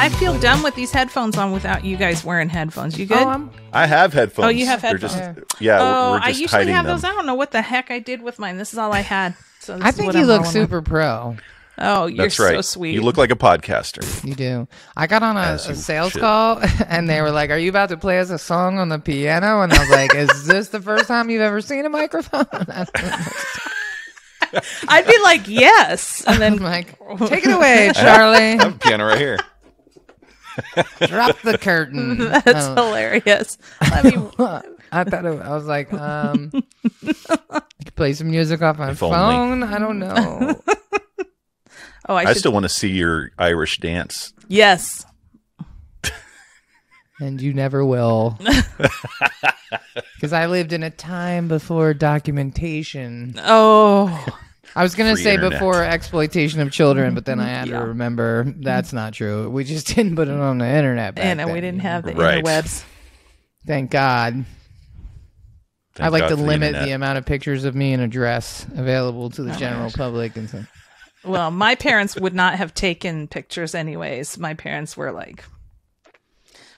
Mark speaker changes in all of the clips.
Speaker 1: I feel dumb with these headphones on without you guys wearing headphones. You good?
Speaker 2: Oh, I'm,
Speaker 3: I have headphones.
Speaker 1: Oh, you have
Speaker 3: They're
Speaker 1: headphones.
Speaker 3: Oh, just, yeah,
Speaker 1: oh,
Speaker 3: we're, we're
Speaker 1: I usually
Speaker 3: hiding
Speaker 1: have
Speaker 3: them.
Speaker 1: those. I don't know what the heck I did with mine. This is all I had. So this
Speaker 2: I
Speaker 1: is
Speaker 2: think
Speaker 1: what
Speaker 2: you
Speaker 1: I'm
Speaker 2: look
Speaker 1: rolling with.
Speaker 2: super pro.
Speaker 1: Oh, you're
Speaker 3: That's right.
Speaker 1: so sweet.
Speaker 3: You look like a podcaster.
Speaker 2: You do. I got on a, a sales
Speaker 3: should.
Speaker 2: call and they were like, Are you about to play us a song on the piano? And I was like, Is this the first time you've ever seen a microphone?
Speaker 1: I'd be like, yes, and
Speaker 2: I'm
Speaker 1: then
Speaker 2: like, Take it away, Charlie.
Speaker 3: I have a piano right here.
Speaker 2: Drop the curtain.
Speaker 1: that's
Speaker 2: Oh.
Speaker 1: hilarious. Let me.
Speaker 2: I thought it, I was like, um, play some music off my
Speaker 3: If only.
Speaker 2: phone. I don't know.
Speaker 1: Oh, I,
Speaker 3: I
Speaker 1: should.
Speaker 3: still want to see your Irish dance.
Speaker 1: yes.
Speaker 2: and you never will. Because I lived in a time before documentation.
Speaker 1: Oh,
Speaker 2: I was gonna say
Speaker 3: internet.
Speaker 2: before exploitation of children, but then I had
Speaker 1: Yeah.
Speaker 2: to remember that's not true. We just didn't put it on the internet. Back
Speaker 1: and
Speaker 2: then,
Speaker 1: we didn't have the
Speaker 3: Right.
Speaker 1: interwebs.
Speaker 2: Thank God.
Speaker 3: Thank
Speaker 2: I like
Speaker 3: God
Speaker 2: to
Speaker 3: for the
Speaker 2: limit the, amount of pictures of me in a dress available to the oh, general public and so.
Speaker 1: Well, my parents would not have taken pictures anyways. My parents were like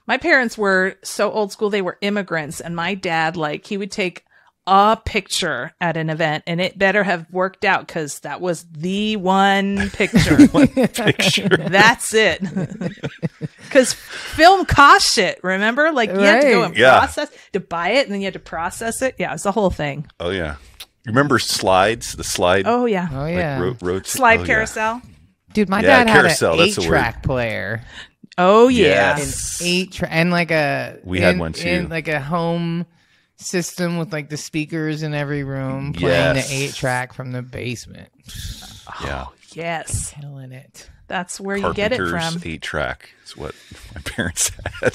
Speaker 1: My parents were so old school they were immigrants and my dad like he would take a picture at an event and it better have worked out cuz that was the one picture.
Speaker 3: Picture.
Speaker 1: That's it. Cuz film cost shit, remember? Like you had to go and
Speaker 3: Yeah.
Speaker 1: process to buy it and then you had to process it. Yeah, it's the whole thing.
Speaker 3: Oh yeah. Remember slides? The slide.
Speaker 1: Oh yeah.
Speaker 2: Oh
Speaker 3: like,
Speaker 2: yeah,
Speaker 3: ro-
Speaker 1: Slide
Speaker 3: oh, yeah.
Speaker 1: carousel.
Speaker 2: dude, my
Speaker 3: Yeah,
Speaker 2: dad had
Speaker 3: carousel,
Speaker 2: an
Speaker 3: that's the
Speaker 2: eight-track player.
Speaker 1: Oh yeah.
Speaker 3: Yes.
Speaker 2: eight tra- and like a
Speaker 3: We had
Speaker 2: in-
Speaker 3: one, too.
Speaker 2: in, like a home system with like the speakers in every room playing
Speaker 3: Yes.
Speaker 2: the eight track from the basement
Speaker 3: Yeah.
Speaker 1: Oh, yes.
Speaker 2: killing it
Speaker 1: That's where you get it from.
Speaker 3: eight track is what my parents had.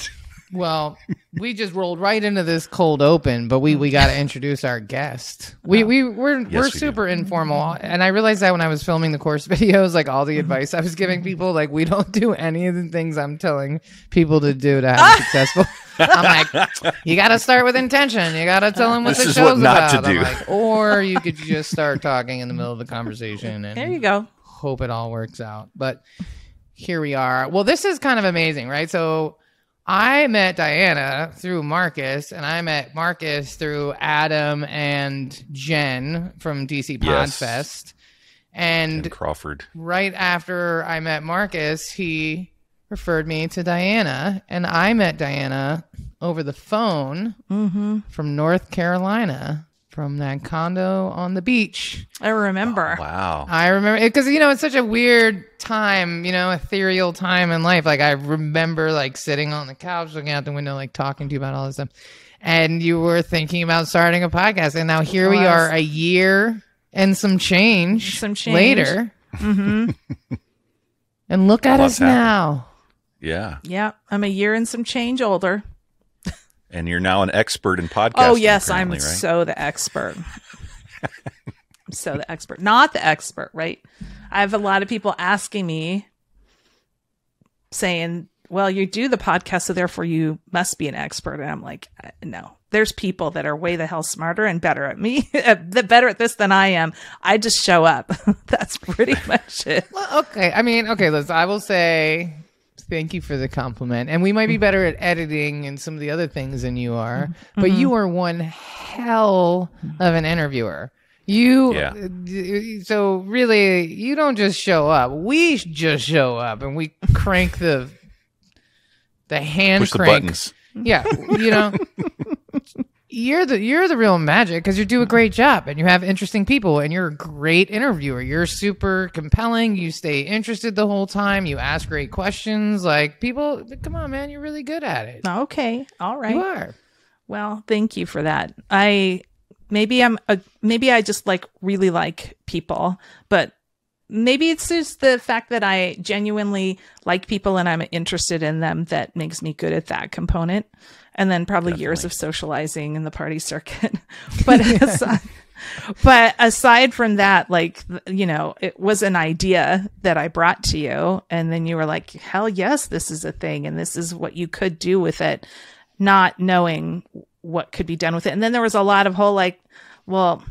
Speaker 2: well we just rolled right into this cold open but we we mm. got to introduce our guest we we we're we're
Speaker 3: we do.
Speaker 2: super informal and i realized that when i was filming the course videos like all the mm-hmm. advice i was giving people like we don't do any of the things i'm telling people to do to have a successful i'm like you got to start with intention you got to tell them what
Speaker 3: This
Speaker 2: the
Speaker 3: is
Speaker 2: show's
Speaker 3: what not to
Speaker 2: about I'm like, or you could just start talking in the middle of the conversation and
Speaker 1: There you go.
Speaker 2: hope it all works out. But here we are. Well, this is kind of amazing, right? So I met Diana through Marcus, and I met Marcus through Adam and Jen from DC
Speaker 3: Yes.
Speaker 2: Podfest. And
Speaker 3: And Crawford.
Speaker 2: right after I met Marcus, he referred me to Diana, and I met Diana over the phone
Speaker 1: Mm-hmm.
Speaker 2: from North Carolina, from that condo on the beach.
Speaker 1: I remember.
Speaker 3: Wow.
Speaker 2: I remember because you know it's such a weird time, you know, ethereal time in life. Like I remember like sitting on the couch, looking out the window, like talking to you about all this stuff, and you were thinking about starting a podcast, and now here we are, a year and some change,
Speaker 1: Some change.
Speaker 2: later,
Speaker 1: Mm-hmm.
Speaker 2: and look at
Speaker 3: Lots
Speaker 2: us
Speaker 3: happened.
Speaker 2: now.
Speaker 3: Yeah.
Speaker 1: Yeah, I'm a year and some change older.
Speaker 3: And you're now an expert in podcasting.
Speaker 1: oh yes, I'm
Speaker 3: right?
Speaker 1: so the expert. I'm so the expert, not the expert, right? I have a lot of people asking me, saying, "Well, you do the podcast, so therefore you must be an expert." And I'm like, "Uh, "No." There's people that are way the hell smarter and better at me, the better at this than I am. I just show up. That's pretty much it.
Speaker 2: Well, okay. I mean, okay, listen, I will say thank you for the compliment. And we might be better at editing and some of the other things than you are, but you mm-hmm. are one hell of an interviewer. You
Speaker 3: Yeah.
Speaker 2: so really you don't just show up. We just show up and we crank the the hand
Speaker 3: Push the
Speaker 2: crank.
Speaker 3: buttons.
Speaker 2: Yeah, you know, you're the you're the real magic because you do a great job and you have interesting people and you're a great interviewer. You're super compelling. You stay interested the whole time. You ask great questions. Like people, come on, man, you're really good at it.
Speaker 1: Okay, all right.
Speaker 2: You are.
Speaker 1: Well, thank you for that. I maybe I'm a maybe I just like really like people, but maybe it's just the fact that I genuinely like people and I'm interested in them that makes me good at that component. And then probably years of socializing in the party circuit. but aside, but aside from that, like you know, it was an idea that I brought to you, and then you were like, "Hell yes, this is a thing, and this is what you could do with it." Not knowing what could be done with it, and then there was a lot of whole like, well,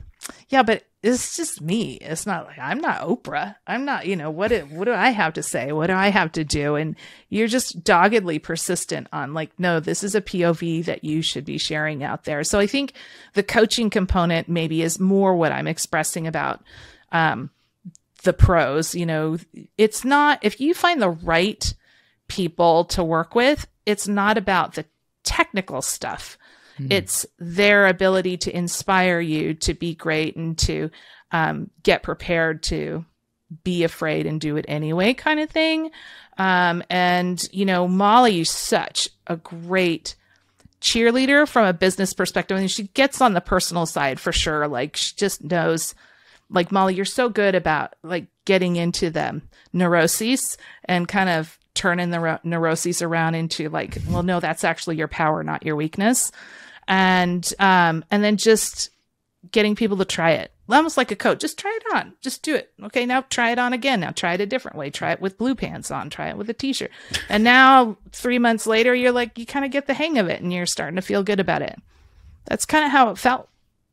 Speaker 1: yeah, but it's just me. It's not like I'm not Oprah. I'm not, you know, what do, what do I have to say? What do I have to do? And you're just doggedly persistent on like, no, this is a POV that you should be sharing out there. So I think the coaching component maybe is more what I'm expressing about um, the pros. You know, it's not if you find the right people to work with, it's not about the technical stuff. Mm-hmm. It's their ability to inspire you to be great and to um, get prepared to be afraid and do it anyway, kind of thing. Um, and, you know, Molly's such a great cheerleader from a business perspective. I mean, she gets on the personal side for sure. Like, she just knows, like, Molly, you're so good about like getting into the neuroses and kind of turning the neuroses around into like, well, no, that's actually your power, not your weakness and um and then just getting people to try it. Almost like a coat just try it on. Just do it. Okay now try it on again. Now try it a different way. Try it with blue pants on. Try it with a t-shirt. And now three months later you're like you kind of get the hang of it and you're starting to feel good about it. That's kind of how it felt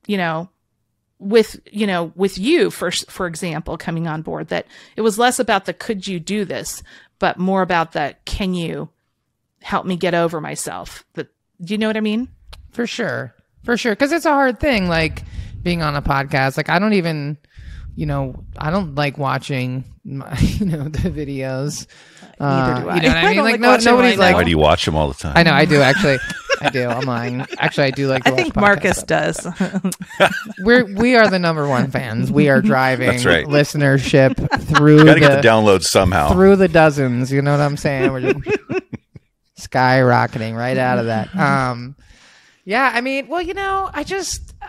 Speaker 1: you know with you know with you for for example coming on board that it was less about the could you do this but more about the can you help me get over myself? That do you know what i mean
Speaker 2: for sure. For sure. Because it's a hard thing, like being on a podcast. Like, I don't even, you know, I don't like watching, my, you know, the videos.
Speaker 1: Neither do I.
Speaker 2: You know what I mean?
Speaker 1: I
Speaker 2: like,
Speaker 1: like
Speaker 2: no, nobody's like.
Speaker 3: Why do you watch them all the time?
Speaker 2: I know, I do actually. I do. I'm lying. Actually, I do like. To
Speaker 1: I
Speaker 2: watch
Speaker 1: think. Marcus does.
Speaker 2: We're we are the number one fans. We are driving
Speaker 3: That's right.
Speaker 2: listenership through
Speaker 3: Got
Speaker 2: the,
Speaker 3: to get the downloads somehow.
Speaker 2: through the dozens. You know what I'm saying? We're just skyrocketing right out of that. Um, yeah, I mean, well, you know, I just, uh,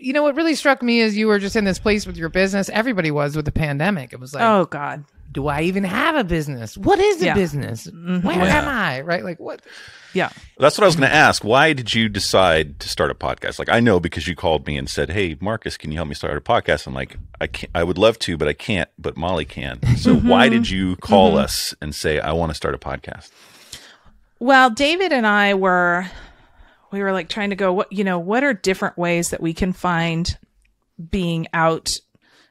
Speaker 2: you know, what really struck me is you were just in this place with your business. Everybody was with the pandemic. It was like,
Speaker 1: oh God.
Speaker 2: do I even have a business? What is a
Speaker 1: Yeah.
Speaker 2: business? Mm-hmm. Where
Speaker 3: Yeah.
Speaker 2: am I? Right? Like what?
Speaker 1: Yeah.
Speaker 3: That's what I was going to ask. Why did you decide to start a podcast? Like, I know because you called me and said, "Hey, Marcus, can you help me start a podcast?" I'm like, "I can't. I would love to, but I can't. But Molly can." So, mm-hmm. why did you call mm-hmm. us and say, "I want to start a podcast"?
Speaker 1: Well, David and I were we were like trying to go what you know, what are different ways that we can find being out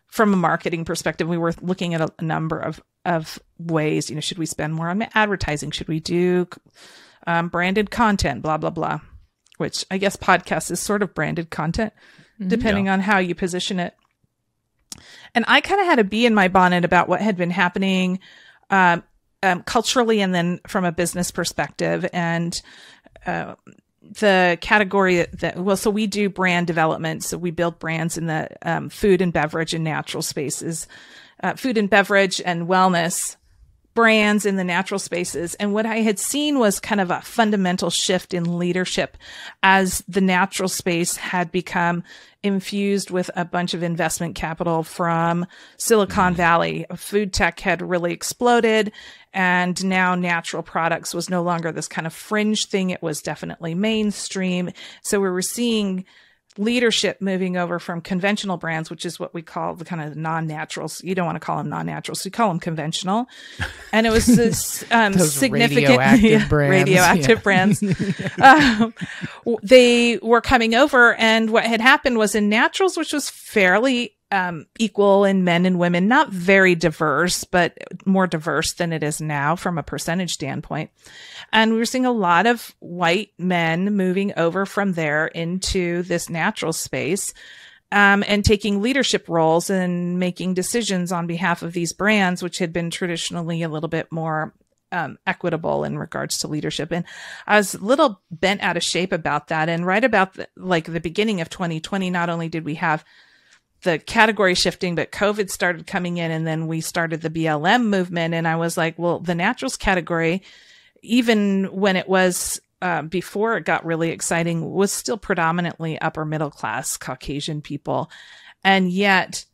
Speaker 1: from a marketing perspective. We were looking at a, number of of ways, you know, should we spend more on advertising? Should we do um, branded content, blah blah blah, which I guess podcast is sort of branded content depending on how you position it. And I kind of had a bee in my bonnet about what had been happening um, um, culturally and then from a business perspective. And uh, the category that, well, so we do brand development. So we build brands in the um, food and beverage and natural spaces, uh, food and beverage and wellness brands in the natural spaces. And what I had seen was kind of a fundamental shift in leadership as the natural space had become infused with a bunch of investment capital from Silicon mm. Valley. Food tech had really exploded and now natural products was no longer this kind of fringe thing. It was definitely mainstream. So we were seeing leadership moving over from conventional brands, which is what we call the kind of non-naturals. You don't want to call them non-naturals. You call them conventional. And it was this um, significant
Speaker 2: radioactive
Speaker 1: yeah,
Speaker 2: brands.
Speaker 1: radioactive
Speaker 2: Yeah.
Speaker 1: brands. um, they were coming over and what had happened was in naturals, which was fairly um, equal in men and women, not very diverse, but more diverse than it is now from a percentage standpoint. And we were seeing a lot of white men moving over from there into this natural space. Um, and taking leadership roles and making decisions on behalf of these brands, which had been traditionally a little bit more um, equitable in regards to leadership. And I was a little bent out of shape about that. And right about the, like the beginning of 2020, not only did we have the category shifting, but COVID started coming in and then we started the BLM movement. And I was like, well, the naturals category, even when it was uh, before it got really exciting, was still predominantly upper middle class Caucasian people. And yet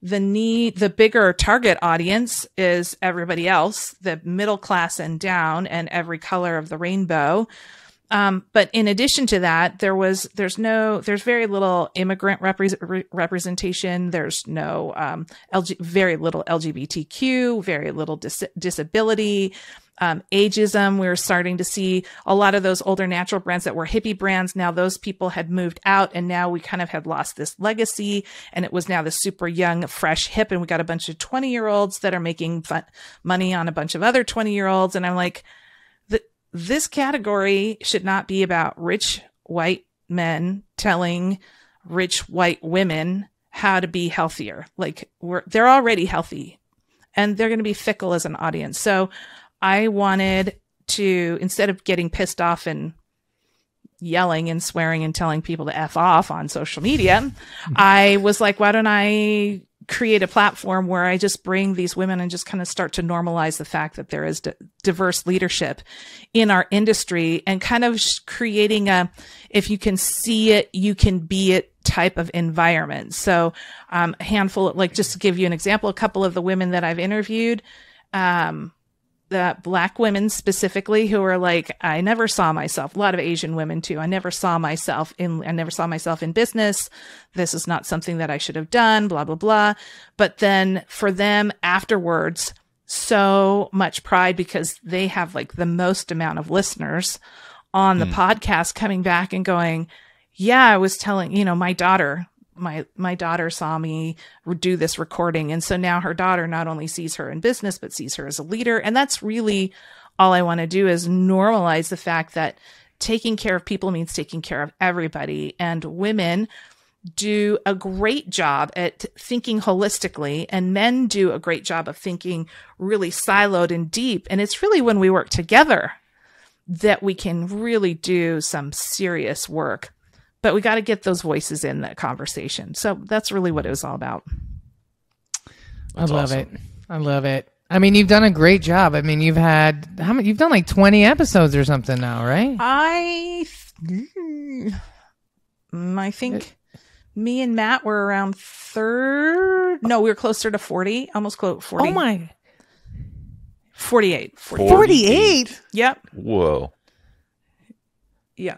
Speaker 1: the need, the bigger target audience is everybody else, the middle class and down and every color of the rainbow. Um, but in addition to that, there was there's no there's very little immigrant repre- re- representation. There's no um, LG, very little LGBTQ, very little dis- disability. um, ageism. We were starting to see a lot of those older natural brands that were hippie brands. Now those people had moved out and now we kind of had lost this legacy and it was now the super young, fresh hip. And we got a bunch of 20 year olds that are making fun- money on a bunch of other 20 year olds. And I'm like, this category should not be about rich white men telling rich white women how to be healthier. Like we're, they're already healthy and they're going to be fickle as an audience. So I wanted to, instead of getting pissed off and yelling and swearing and telling people to F off on social media, I was like, why don't I create a platform where I just bring these women and just kind of start to normalize the fact that there is d- diverse leadership in our industry and kind of creating a, if you can see it, you can be it type of environment. So, um, a handful, like just to give you an example, a couple of the women that I've interviewed, um, the black women specifically who are like, I never saw myself, a lot of Asian women too. I never saw myself in, I never saw myself in business. This is not something that I should have done, blah, blah, blah. But then for them afterwards, so much pride because they have like the most amount of listeners on the hmm. podcast coming back and going, yeah, I was telling, you know, my daughter, my my daughter saw me do this recording. And so now her daughter not only sees her in business but sees her as a leader. And that's really all I want to do is normalize the fact that taking care of people means taking care of everybody. And women do a great job at thinking holistically and men do a great job of thinking really siloed and deep. And it's really when we work together that we can really do some serious work but we got to get those voices in that conversation. So that's really what it was all about.
Speaker 2: I love it. I love it. I mean, you've done a great job. I mean, you've had how many? You've done like twenty episodes or something now, right?
Speaker 1: I, th- I think me and Matt were around third. No, we were closer to forty, almost close forty.
Speaker 2: Oh my,
Speaker 1: 48. 48.
Speaker 4: 48.
Speaker 1: Yep.
Speaker 3: Whoa.
Speaker 1: Yeah.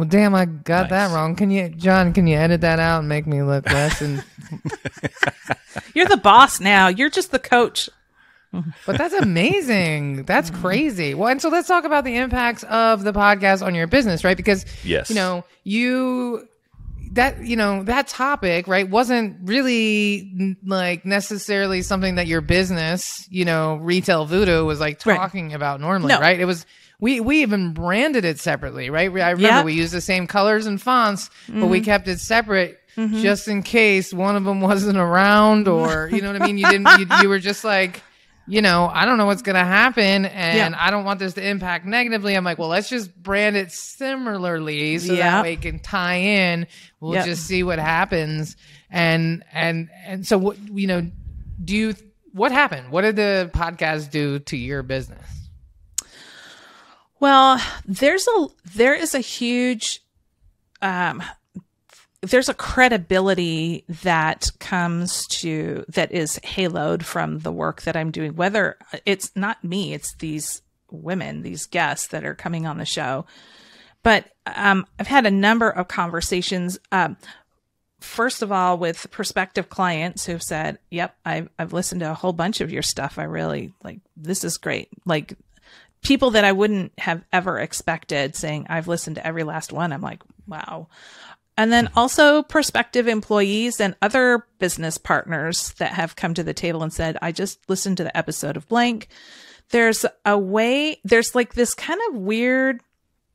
Speaker 2: Well, damn, I got
Speaker 3: Nice.
Speaker 2: that wrong. Can you, John? Can you edit that out and make me look less? And
Speaker 1: You're the boss now. You're just the coach.
Speaker 2: but that's amazing. That's mm-hmm. crazy. Well, and so let's talk about the impacts of the podcast on your business, right? Because
Speaker 3: Yes.
Speaker 2: you know you that you know that topic right wasn't really n- like necessarily something that your business you know retail voodoo was like
Speaker 1: Right.
Speaker 2: talking about normally
Speaker 1: No.
Speaker 2: right it was we we even branded it separately right i remember
Speaker 1: Yep.
Speaker 2: we used the same colors and fonts but we mm-hmm. kept it separate mm-hmm. just in case one of them wasn't around or you know what i mean you didn't you, you were just like you know, I don't know what's going to happen and
Speaker 1: Yeah.
Speaker 2: I don't want this to impact negatively. I'm like, well, let's just brand it similarly so
Speaker 1: Yeah.
Speaker 2: that way it can tie in. We'll
Speaker 1: Yep.
Speaker 2: just see what happens. And, and, and so what, you know, do you, what happened? What did the podcast do to your business?
Speaker 1: Well, there's a there is a huge um there's a credibility that comes to that is haloed from the work that I'm doing whether it's not me it's these women these guests that are coming on the show. But um I've had a number of conversations um first of all with prospective clients who've said yep I've, I've listened to a whole bunch of your stuff. I really like this is great. Like people that I wouldn't have ever expected saying, I've listened to every last one. I'm like, wow. And then also prospective employees and other business partners that have come to the table and said, I just listened to the episode of blank. There's a way, there's like this kind of weird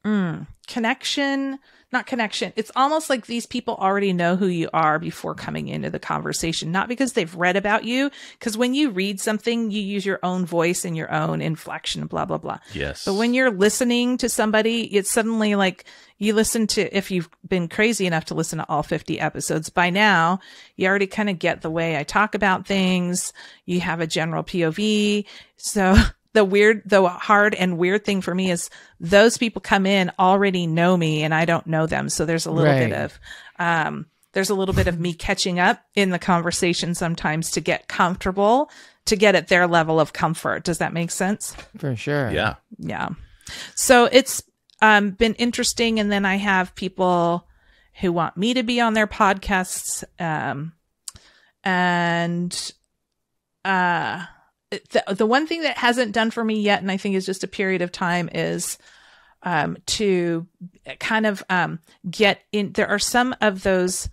Speaker 1: mm, connection, not connection. It's almost like these people already know who you are before coming into the conversation, not because they've read about you. Because when you read something, you use your own voice and your own inflection, blah, blah, blah.
Speaker 3: Yes.
Speaker 1: But when you're listening to somebody, it's suddenly like you listen to, if you've been crazy enough to listen to all 50 episodes by now, you already kind of get the way I talk about things. You have a general POV. So the weird, the hard and weird thing for me is those people come in already know me and I don't know them. So there's a little bit of, um, there's a little bit of me catching up in the conversation sometimes to get comfortable, to get at their level of comfort. Does that make sense?
Speaker 2: For sure.
Speaker 3: yeah.
Speaker 1: yeah so it's um, been interesting and then i have people who want me to be on their podcasts um, and uh, the, the one thing that hasn't done for me yet, and I think is just a period of time, is um, to kind of um, get in. There are some of those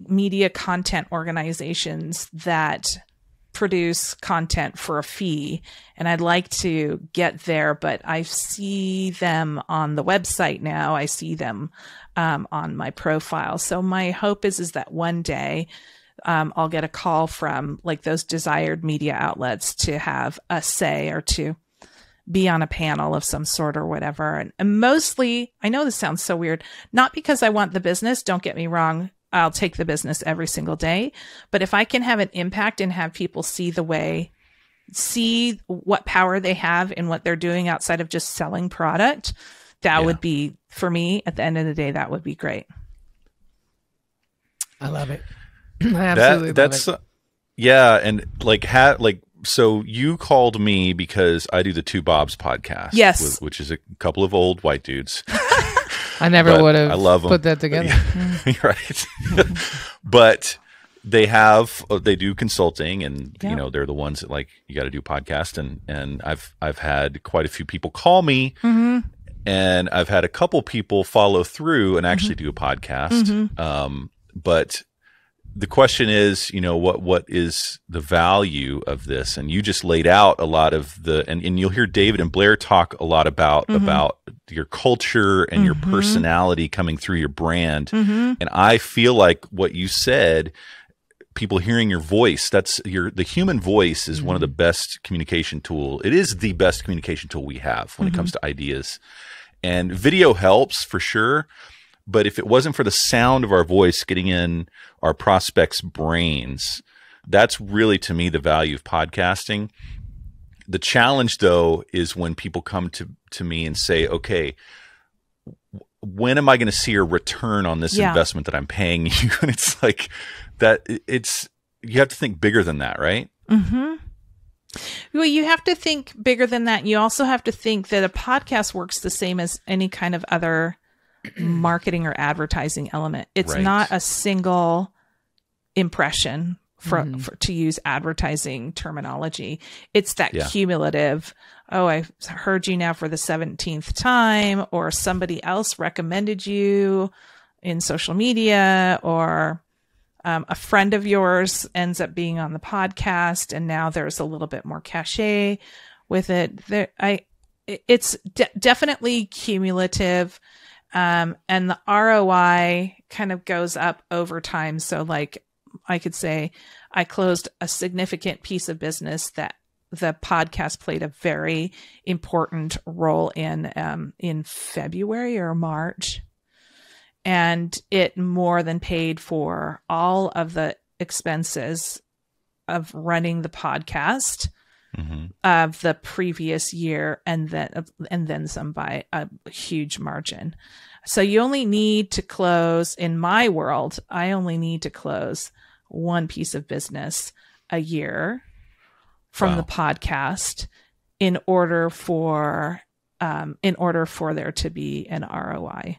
Speaker 1: media content organizations that produce content for a fee and I'd like to get there but I see them on the website now I see them um, on my profile so my hope is is that one day um, I'll get a call from like those desired media outlets to have a say or to be on a panel of some sort or whatever and, and mostly I know this sounds so weird not because I want the business don't get me wrong I'll take the business every single day. But if I can have an impact and have people see the way, see what power they have in what they're doing outside of just selling product, that yeah. would be, for me, at the end of the day, that would be great.
Speaker 2: I love it. I absolutely
Speaker 3: that, that's,
Speaker 2: it. Uh,
Speaker 3: yeah. And like, ha- like, so you called me because I do the Two Bobs podcast.
Speaker 1: Yes.
Speaker 3: With, which is a couple of old white dudes.
Speaker 2: I never would have
Speaker 3: I love
Speaker 2: put that together.
Speaker 3: Yeah. right. but they have uh, they do consulting and yeah. you know they're the ones that like you got to do podcast and and I've I've had quite a few people call me mm-hmm. and I've had a couple people follow through and actually mm-hmm. do a podcast mm-hmm. um, but the question is, you know, what what is the value of this? And you just laid out a lot of the, and, and you'll hear David and Blair talk a lot about mm-hmm. about your culture and mm-hmm. your personality coming through your brand. Mm-hmm. And I feel like what you said, people hearing your voice, that's your the human voice is one of the mm-hmm. best communication tool. It is the best communication tool we have when it comes mm-hmm. to ideas. And video helps for sure but if it wasn't for the sound of our voice getting in our prospects' brains, that's really to me the value of podcasting. The challenge though is when people come to, to me and say, okay, when am I going to see a return on this yeah. investment that I'm paying you? And it's like that it's, you have to think bigger than that, right?
Speaker 1: Mm-hmm. Well, you have to think bigger than that. You also have to think that a podcast works the same as any kind of other marketing or advertising element. It's right. not a single impression for, mm-hmm. for, to use advertising terminology. It's that yeah. cumulative. Oh, I heard you now for the 17th time or somebody else recommended you in social media or um, a friend of yours ends up being on the podcast and now there's a little bit more cachet with it. There, I, it's de- definitely cumulative. Um, and the ROI kind of goes up over time. So, like I could say, I closed a significant piece of business that the podcast played a very important role in um, in February or March, and it more than paid for all of the expenses of running the podcast mm-hmm. of the previous year and then and then some by a huge margin. So you only need to close in my world, I only need to close one piece of business a year from wow. the podcast in order for um, in order for there to be an ROI.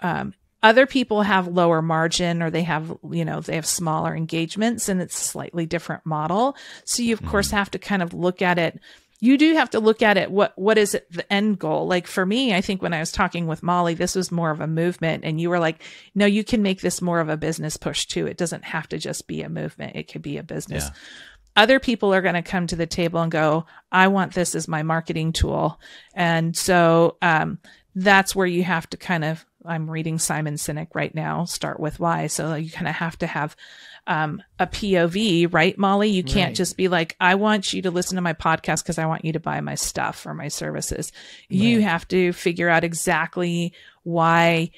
Speaker 1: Um, other people have lower margin or they have you know they have smaller engagements and it's a slightly different model. So you of mm-hmm. course have to kind of look at it. You do have to look at it what what is it the end goal? Like for me i think when i was talking with molly this was more of a movement and you were like no you can make this more of a business push too. It doesn't have to just be a movement. It could be a business. Yeah. other people are going to come to the table and go i want this as my marketing tool. And so um, that's where you have to kind of I'm reading Simon Sinek right now, Start With Why. So you kind of have to have um, a POV, right, Molly? You can't right. just be like, I want you to listen to my podcast because I want you to buy my stuff or my services. Right. You have to figure out exactly why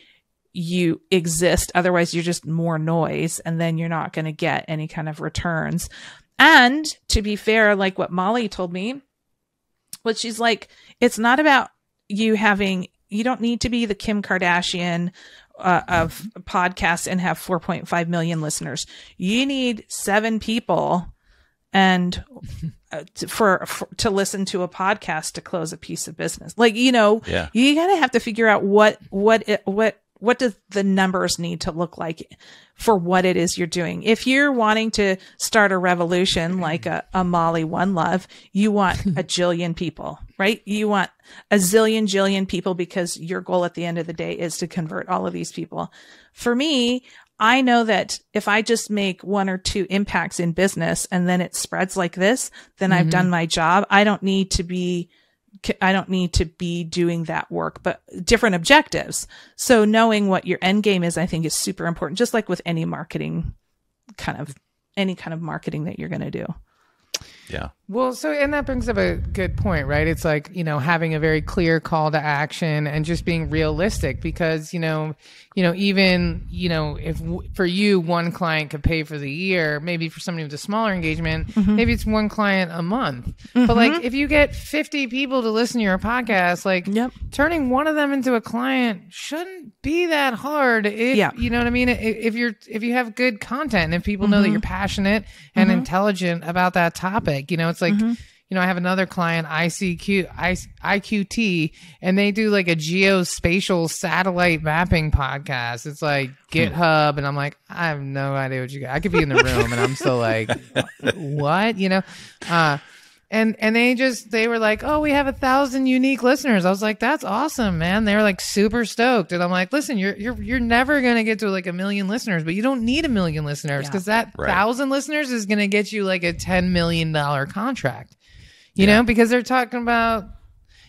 Speaker 1: you exist. Otherwise, you're just more noise and then you're not going to get any kind of returns. And to be fair, like what Molly told me, what she's like, it's not about you having you don't need to be the Kim Kardashian uh, of podcasts and have 4.5 million listeners. You need seven people and uh, to, for, for, to listen to a podcast to close a piece of business. Like you know,
Speaker 3: yeah.
Speaker 1: you gotta have to figure out what what it, what what does the numbers need to look like for what it is you're doing? If you're wanting to start a revolution like a, a Molly One Love, you want a jillion people, right? You want a zillion jillion people because your goal at the end of the day is to convert all of these people. For me, I know that if I just make one or two impacts in business and then it spreads like this, then mm-hmm. I've done my job. I don't need to be I don't need to be doing that work, but different objectives. So knowing what your end game is, I think is super important, just like with any marketing kind of any kind of marketing that you're going to do.
Speaker 3: Yeah.
Speaker 2: Well, so and that brings up a good point, right? It's like, you know, having a very clear call to action and just being realistic because, you know, you know, even, you know, if w- for you one client could pay for the year, maybe for somebody with a smaller engagement, mm-hmm. maybe it's one client a month. Mm-hmm. But like if you get 50 people to listen to your podcast, like yep. turning one of them into a client shouldn't be that hard if, yeah. you know what I mean? If you're if you have good content and if people mm-hmm. know that mm-hmm. you're passionate and mm-hmm. intelligent about that topic, you know, it's like, mm-hmm. you know, I have another client, ICQ, I, IQT, and they do like a geospatial satellite mapping podcast. It's like GitHub, and I'm like, I have no idea what you got. I could be in the room, and I'm still like, what, you know? Uh, and and they just they were like oh we have a thousand unique listeners i was like that's awesome man they were like super stoked and i'm like listen you're you're, you're never gonna get to like a million listeners but you don't need a million listeners because yeah. that right. thousand listeners is gonna get you like a 10 million dollar contract you yeah. know because they're talking about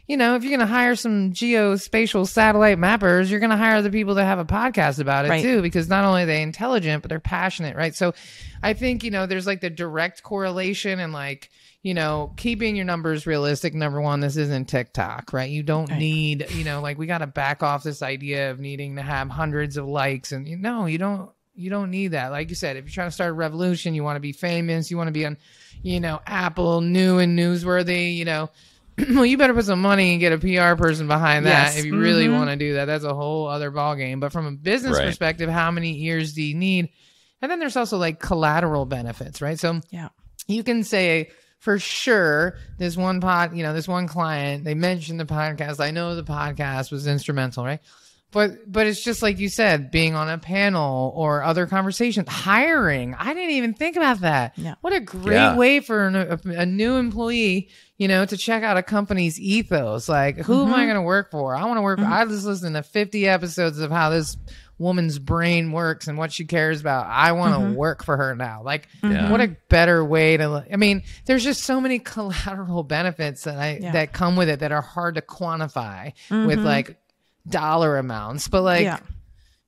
Speaker 2: you know, if you're going to hire some geospatial satellite mappers, you're going to hire the people that have a podcast about it right. too, because not only are they intelligent, but they're passionate, right? So I think, you know, there's like the direct correlation and like, you know, keeping your numbers realistic. Number one, this isn't TikTok, right? You don't need, you know, like we got to back off this idea of needing to have hundreds of likes. And you know, you don't, you don't need that. Like you said, if you're trying to start a revolution, you want to be famous, you want to be on, you know, Apple, new and newsworthy, you know. well, you better put some money and get a PR person behind that yes. if you really mm-hmm. want to do that. That's a whole other ball game. But from a business right. perspective, how many ears do you need? And then there's also like collateral benefits, right? So yeah, you can say, for sure this one pod you know this one client they mentioned the podcast i know the podcast was instrumental right but but it's just like you said being on a panel or other conversations hiring i didn't even think about that yeah. what a great yeah. way for an, a, a, new employee you know to check out a company's ethos like who mm-hmm. am i mm-hmm. going to work for i want to work mm-hmm. i just listened to 50 episodes of how this woman's brain works and what she cares about. I want to mm-hmm. work for her now. Like, yeah. what a better way to. I mean, there's just so many collateral benefits that I yeah. that come with it that are hard to quantify mm-hmm. with like dollar amounts. But like, yeah.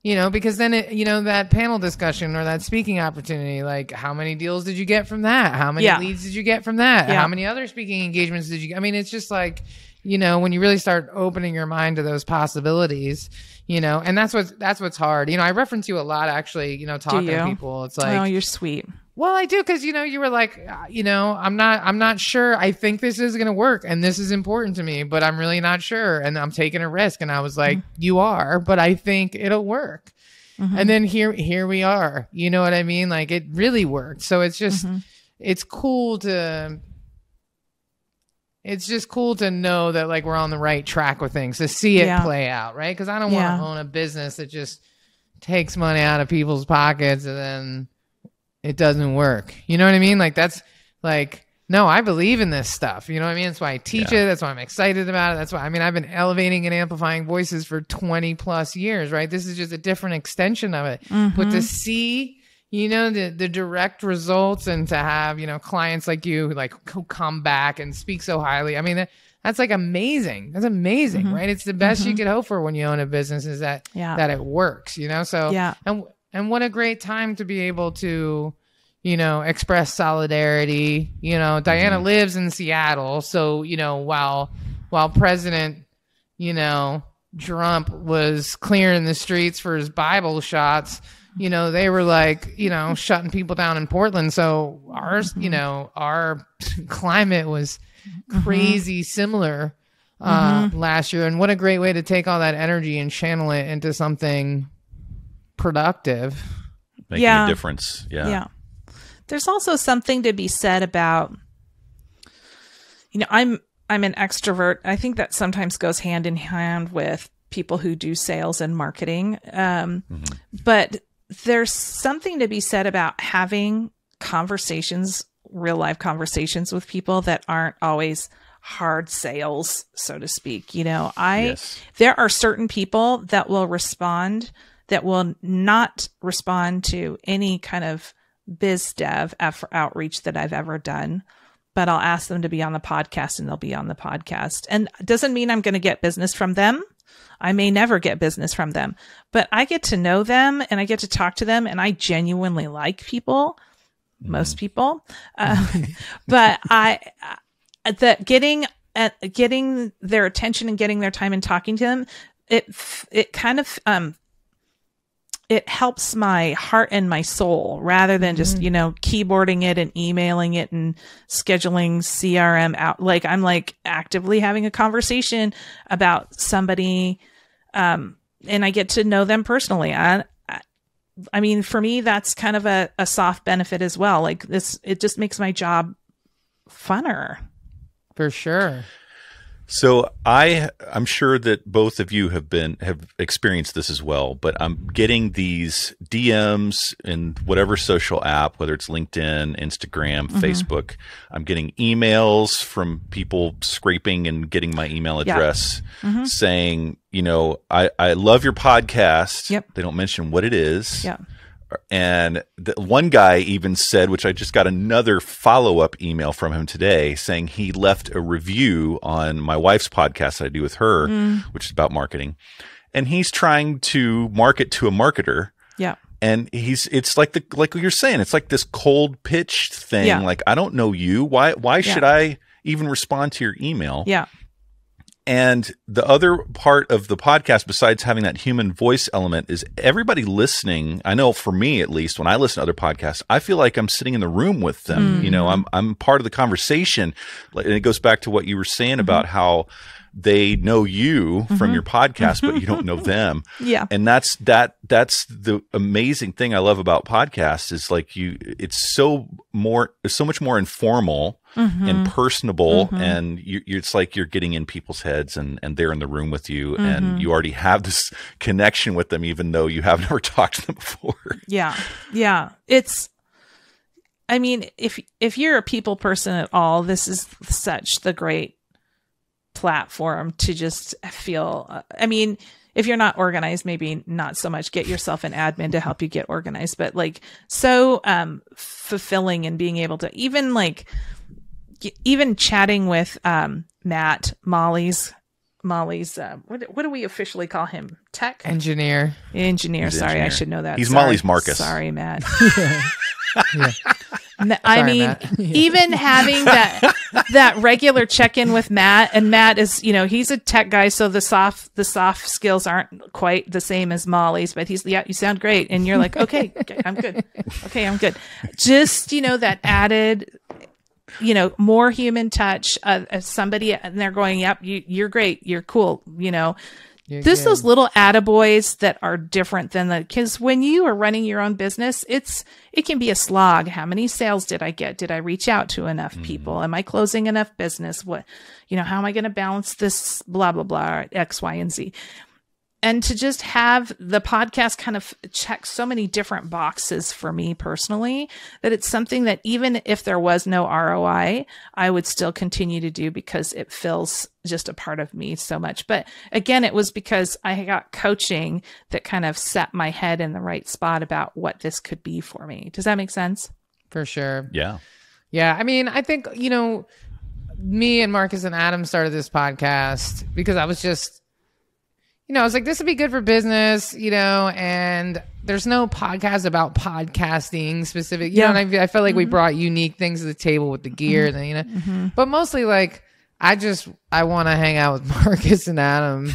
Speaker 2: you know, because then it, you know, that panel discussion or that speaking opportunity, like, how many deals did you get from that? How many leads did you get from that? How many other speaking engagements did you? I mean, it's just like, you know, when you really start opening your mind to those possibilities you know and that's what that's what's hard. You know i reference you a lot actually you know talking to people. It's like
Speaker 1: oh you're sweet.
Speaker 2: Well i do because you know you were like uh, you know i'm not i'm not sure. I think this is going to work and this is important to me but i'm really not sure and i'm taking a risk and i was like mm-hmm. you are but i think it'll work. Mm-hmm. and then here here we are. You know what i mean? Like it really worked. So it's just mm-hmm. it's cool to it's just cool to know that like we're on the right track with things to see it yeah. play out, right? Because I don't want to yeah. own a business that just takes money out of people's pockets and then it doesn't work. You know what I mean? Like that's like no, I believe in this stuff. You know what I mean? That's why I teach yeah. it. That's why I'm excited about it. That's why I mean I've been elevating and amplifying voices for 20 plus years, right? This is just a different extension of it. Mm-hmm. But to mm-hmm. see you know the the direct results and to have you know clients like you who like come back and speak so highly i mean that, that's like amazing that's amazing mm-hmm. right it's the best mm-hmm. you could hope for when you own a business is that yeah. that it works you know so
Speaker 1: yeah
Speaker 2: and and what a great time to be able to you know express solidarity you know diana mm-hmm. lives in seattle so you know while while president you know trump was clearing the streets for his bible shots you know, they were like, you know, shutting people down in Portland. So ours, you know, our climate was crazy mm-hmm. similar uh, mm-hmm. last year. And what a great way to take all that energy and channel it into something productive.
Speaker 3: Making yeah. a difference. Yeah.
Speaker 1: Yeah. There's also something to be said about, you know, I'm I'm an extrovert. I think that sometimes goes hand in hand with people who do sales and marketing. Um, But there's something to be said about having conversations, real life conversations with people that aren't always hard sales, so to speak. You know, I
Speaker 3: Yes.
Speaker 1: there are certain people that will respond that will not respond to any kind of biz dev effort outreach that I've ever done. But I'll ask them to be on the podcast and they'll be on the podcast. And doesn't mean I'm going to get business from them. I may never get business from them, but I get to know them and I get to talk to them and I genuinely like people, most people. Uh, but I, uh, that getting, uh, getting their attention and getting their time and talking to them, it, it kind of, um, it helps my heart and my soul rather than just, you know, keyboarding it and emailing it and scheduling CRM out. Like I'm like actively having a conversation about somebody, um, and I get to know them personally. I, I, I mean, for me, that's kind of a, a soft benefit as well. Like this, it just makes my job funner.
Speaker 2: For sure.
Speaker 3: So I I'm sure that both of you have been have experienced this as well, but I'm getting these DMs in whatever social app, whether it's LinkedIn, Instagram, mm-hmm. Facebook. I'm getting emails from people scraping and getting my email
Speaker 1: Yeah.
Speaker 3: address mm-hmm. saying, you know, I, I love your podcast.
Speaker 1: Yep.
Speaker 3: They don't mention what it is.
Speaker 1: Yeah.
Speaker 3: And the one guy even said, which I just got another follow up email from him today saying he left a review on my wife's podcast that I do with her, mm. which is about marketing. And he's trying to market to a marketer.
Speaker 1: Yeah.
Speaker 3: And he's it's like the like what you're saying, it's like this cold pitched thing.
Speaker 1: Yeah.
Speaker 3: Like, I don't know you. Why why
Speaker 1: Yeah.
Speaker 3: should I even respond to your email?
Speaker 1: Yeah.
Speaker 3: And the other part of the podcast, besides having that human voice element, is everybody listening. I know for me, at least, when I listen to other podcasts, I feel like I'm sitting in the room with them. Mm. You know, I'm I'm part of the conversation, and it goes back to what you were saying about mm-hmm. how they know you from mm-hmm. your podcast, but you don't know mm-hmm. them.
Speaker 1: Yeah.
Speaker 3: And that's that that's the amazing thing I love about podcasts is like you it's so more it's so much more informal
Speaker 1: Mm-hmm.
Speaker 3: and personable and you, you it's like you're getting in people's heads and and they're in the room with you and you already have this connection with them even though you have never talked to them before.
Speaker 1: Yeah. Yeah. It's I mean, if if you're a people person at all, this is such the great platform to just feel uh, I mean, if you're not organized, maybe not so much get yourself an admin to help you get organized, but like so um fulfilling and being able to even like even chatting with um Matt, Molly's Molly's uh, what what do we officially call him? Tech
Speaker 2: Engineer.
Speaker 1: engineer.
Speaker 3: He's
Speaker 1: Sorry, I should know that.
Speaker 3: He's
Speaker 1: Sorry.
Speaker 3: Molly's Marcus.
Speaker 1: Sorry, Matt.
Speaker 2: Yeah.
Speaker 1: Ma- I
Speaker 2: Sorry,
Speaker 1: mean,
Speaker 2: Matt.
Speaker 1: Even having that that regular check in with Matt, and Matt is, you know, he's a tech guy, so the soft the soft skills aren't quite the same as Molly's, but he's yeah, you sound great, and you're like, okay, okay I'm good, okay, I'm good. Just you know that added. You know, more human touch. Uh, as somebody, uh, and they're going, "Yep, you, you're great. You're cool." You know,
Speaker 2: You're
Speaker 1: just
Speaker 2: good.
Speaker 1: those little attaboys that are different than the because when you are running your own business it's it can be a slog how many sales did i get did i reach out to enough mm-hmm. people am i closing enough business what you know how am i going to balance this blah blah blah x y and z and to just have the podcast kind of check so many different boxes for me personally that it's something that even if there was no ROI, I would still continue to do because it fills just a part of me so much. But again, it was because I got coaching that kind of set my head in the right spot about what this could be for me. Does that make sense?
Speaker 2: for sure.
Speaker 3: Yeah.
Speaker 2: Yeah, I mean, I think you know, me and Marcus and Adam started this podcast because I was just, you know, I was like, this would be good for business, you know, and there's no podcast about podcasting specific. You
Speaker 1: Yeah.
Speaker 2: know, and I, I felt like we mm-hmm. brought unique things to the table with the mm-hmm. gear, and you know, mm-hmm. but mostly like I just I want to hang out with Marcus and Adam.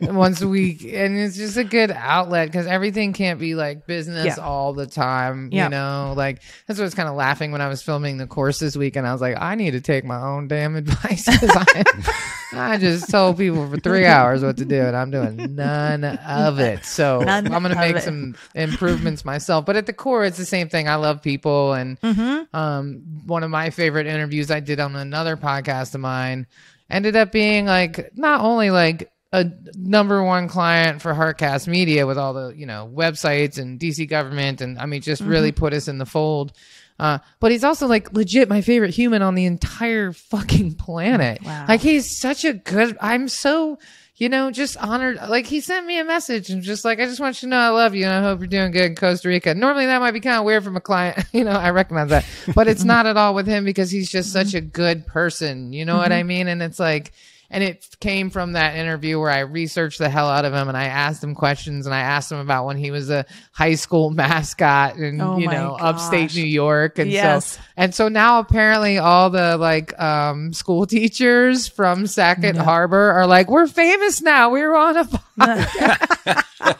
Speaker 2: Once a week and it's just a good outlet because everything can't be like business
Speaker 1: Yeah.
Speaker 2: all the time
Speaker 1: Yeah.
Speaker 2: you know like that's what I was kind of laughing when I was filming the course this week and I was like I need to take my own damn advice 'cause I, I just told people for three hours what to do and I'm doing none of it so
Speaker 1: None
Speaker 2: I'm gonna make
Speaker 1: it.
Speaker 2: some improvements myself but at the core it's the same thing I love people and
Speaker 1: Mm-hmm.
Speaker 2: um, one of my favorite interviews I did on another podcast of mine ended up being like not only like a number one client for Heartcast Media with all the you know websites and DC government, and I mean, just really mm-hmm. put us in the fold. Uh, but he's also like legit my favorite human on the entire fucking planet.
Speaker 1: Wow.
Speaker 2: Like he's such a good. I'm so you know just honored. Like he sent me a message and just like I just want you to know I love you and I hope you're doing good in Costa Rica. Normally that might be kind of weird from a client. You know I recognize that, but it's not at all with him because he's just such mm-hmm. a good person. You know what I mm-hmm. mean? And it's like. And it came from that interview where I researched the hell out of him and I asked him questions and I asked him about when he was a high school mascot in,
Speaker 1: Oh
Speaker 2: you know, upstate. New York. And
Speaker 1: Yes.
Speaker 2: so and so now apparently all the like um school teachers from Sackett Harbor are like, We're famous now. We were on a podcast.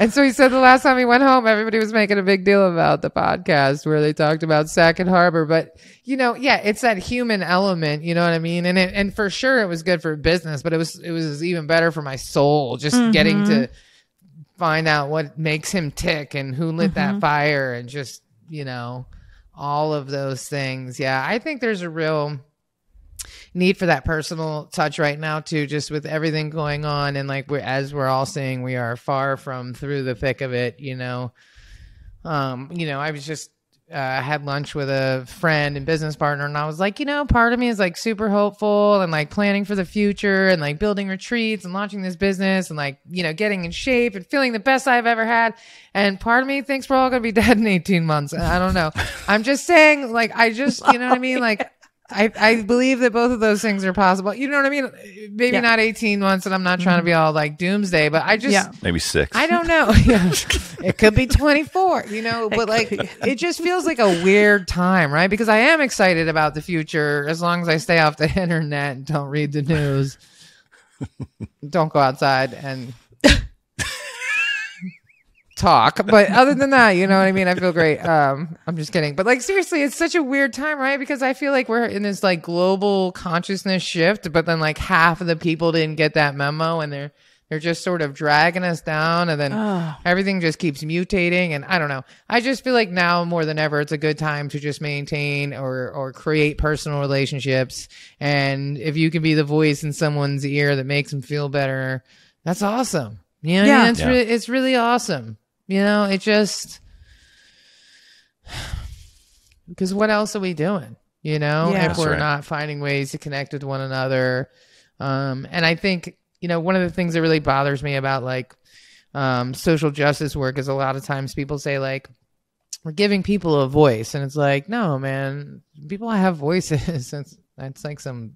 Speaker 2: and so he said the last time he went home, everybody was making a big deal about the podcast where they talked about Sackett Harbor. But you know, yeah, it's that human element, you know what I mean? And it, and for sure it was good for business, but it was it was even better for my soul, just getting to find out what makes him tick and who lit that fire and just, you know, all of those things. Yeah, I think there's a real need for that personal touch right now too just with everything going on and like we're as we're all saying we are far from through the thick of it you know um you know i was just uh, had lunch with a friend and business partner and i was like you know part of me is like super hopeful and like planning for the future and like building retreats and launching this business and like you know getting in shape and feeling the best i've ever had. And part of me thinks we're all gonna be dead in 18 months. I don't know. I'm just saying like i just you know what i mean? Like I, I believe that both of those things are possible. You know what I mean? Maybe
Speaker 1: Yeah.
Speaker 2: not 18 months, and I'm not trying to be all like doomsday, but I just,
Speaker 1: Yeah.
Speaker 3: Maybe six.
Speaker 2: I don't know. Yeah. it could be 24, you know, but like it just feels like a weird time, right? Because I am excited about the future as long as I stay off the internet and don't read the news. don't go outside and talk. But other than that, you know what I mean? I feel great. Um, I'm just kidding. But like seriously, it's such a weird time, right? Because I feel like we're in this like global consciousness shift, but then like half of the people didn't get that memo and they're they're just sort of dragging us down and then
Speaker 1: Oh.
Speaker 2: everything just keeps mutating and I don't know. I just feel like now more than ever it's a good time to just maintain or or create personal relationships and if you can be the voice in someone's ear that makes them feel better, that's awesome. You know, what I
Speaker 1: Yeah.
Speaker 2: it's
Speaker 3: Yeah.
Speaker 2: really it's really awesome. You know, it just because what else are we doing? You know,
Speaker 1: Yeah.
Speaker 2: if we're
Speaker 3: right.
Speaker 2: not finding ways to connect with one another. Um, and I think, you know, one of the things that really bothers me about like um, social justice work is a lot of times people say, like, we're giving people a voice. And it's like, no, man, people have voices. It's, that's like some